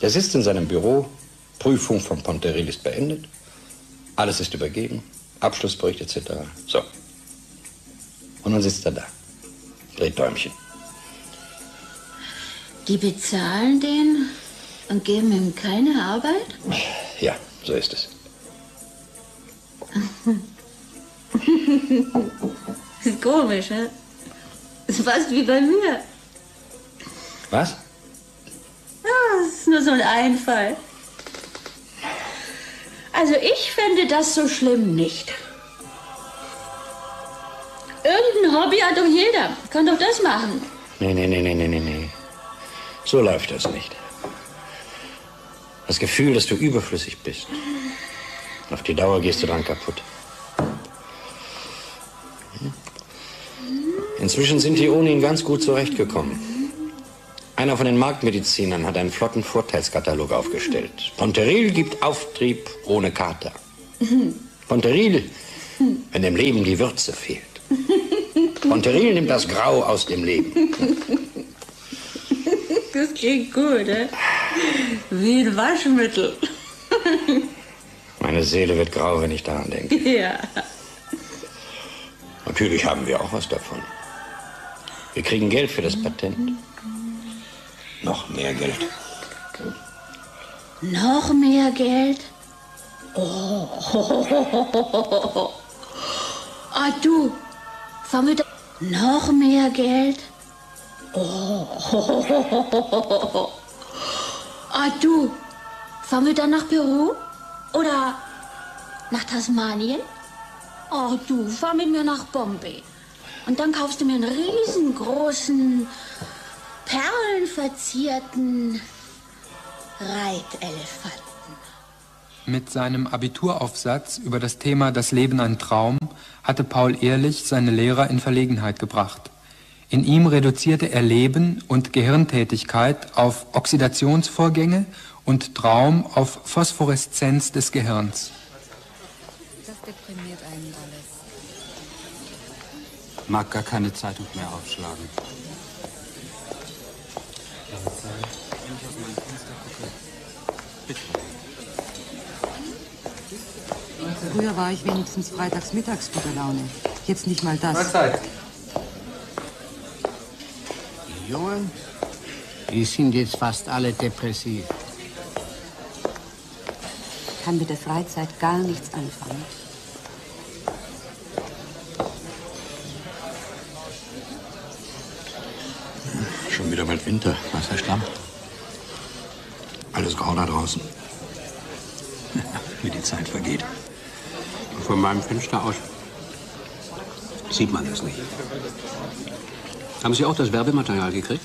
Der sitzt in seinem Büro, Prüfung von Ponteril ist beendet, alles ist übergeben, Abschlussbericht etc. So. Und dann sitzt er da, dreht Däumchen. Die bezahlen den Und geben ihm keine Arbeit? Ja, so ist es. ist komisch, ne? Ist fast wie bei mir. Was? Ja, das ist nur so ein Einfall. Also ich fände das so schlimm nicht. Irgendein Hobby hat doch jeder. Kann doch das machen. Nee, nee, nee, nee, nee, nee. So läuft das nicht. Das Gefühl, dass du überflüssig bist. Auf die Dauer gehst du dran kaputt. Inzwischen sind die ohne ihn ganz gut zurechtgekommen. Einer von den Marktmedizinern hat einen flotten Vorteilskatalog aufgestellt. Ponteril gibt Auftrieb ohne Kater. Ponteril, wenn dem Leben die Würze fehlt. Ponteril nimmt das Grau aus dem Leben. Das klingt gut, ne? Wie ein Waschmittel. Meine Seele wird grau, wenn ich daran denke. Ja. Natürlich haben wir auch was davon. Wir kriegen Geld für das Patent. Noch mehr Geld. Noch mehr Geld? Oh. Ah, du. Da noch mehr Geld? Oh. Ah, du. Fahren wir dann nach Peru? Oder nach Tasmanien? Oh, du, fahr mit mir nach Bombay. Und dann kaufst du mir einen riesengroßen, perlenverzierten Reitelefanten. Mit seinem Abituraufsatz über das Thema Das Leben ein Traum hatte Paul Ehrlich seine Lehrer in Verlegenheit gebracht. In ihm reduzierte er Leben und Gehirntätigkeit auf Oxidationsvorgänge und Traum auf Phosphoreszenz des Gehirns. Das deprimiert einen alles. Mag gar keine Zeitung mehr aufschlagen. Früher war ich wenigstens freitags mittags guter Laune. Jetzt nicht mal das. Mahlzeit. Die Jungen, die sind jetzt fast alle depressiv. Kann mit der Freizeit gar nichts anfangen. Schon wieder bald Winter, was, Herr Schlamm? Alles grau da draußen. Wie die Zeit vergeht. Von meinem Fenster aus sieht man das nicht. Haben Sie auch das Werbematerial gekriegt?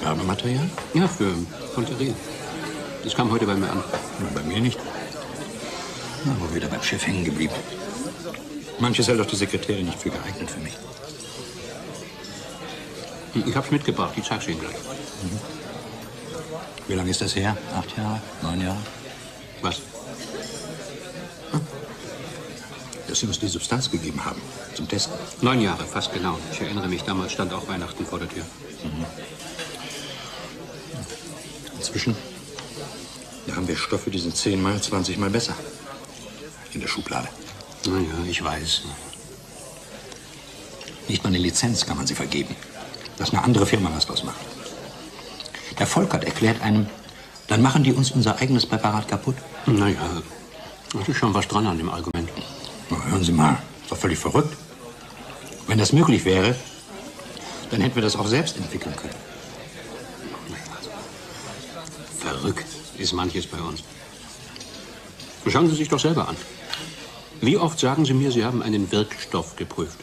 Werbematerial? Ja, für Ponteril. Das kam heute bei mir an. Bei mir nicht. Na, wo wieder beim Chef hängen geblieben. Manches hält doch die Sekretärin nicht für geeignet für mich. Ich hab's mitgebracht, ich zeig's Ihnen gleich. Mhm. Wie lange ist das her? Acht Jahre? Neun Jahre? Was? Dass Sie uns die Substanz gegeben haben, zum Testen. Neun Jahre, fast genau. Ich erinnere mich, damals stand auch Weihnachten vor der Tür. Mhm. Inzwischen da haben wir Stoffe, die sind zehnmal, zwanzigmal besser. In der Schublade. Na ja, ich weiß. Nicht mal eine Lizenz kann man sie vergeben. Dass eine andere Firma was draus macht. Der Volkert erklärt einem, dann machen die uns unser eigenes Präparat kaputt. Naja, da ist schon was dran an dem Argument. Hören Sie mal, ist doch völlig verrückt. Wenn das möglich wäre, dann hätten wir das auch selbst entwickeln können. Verrückt ist manches bei uns. Schauen Sie sich doch selber an. Wie oft sagen Sie mir, Sie haben einen Wirkstoff geprüft?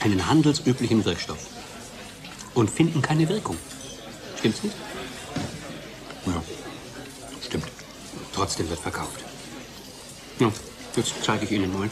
Einen handelsüblichen Wirkstoff. Und finden keine Wirkung. Stimmt's nicht? Ja, stimmt. Trotzdem wird verkauft. Ja, jetzt zeige ich Ihnen mal.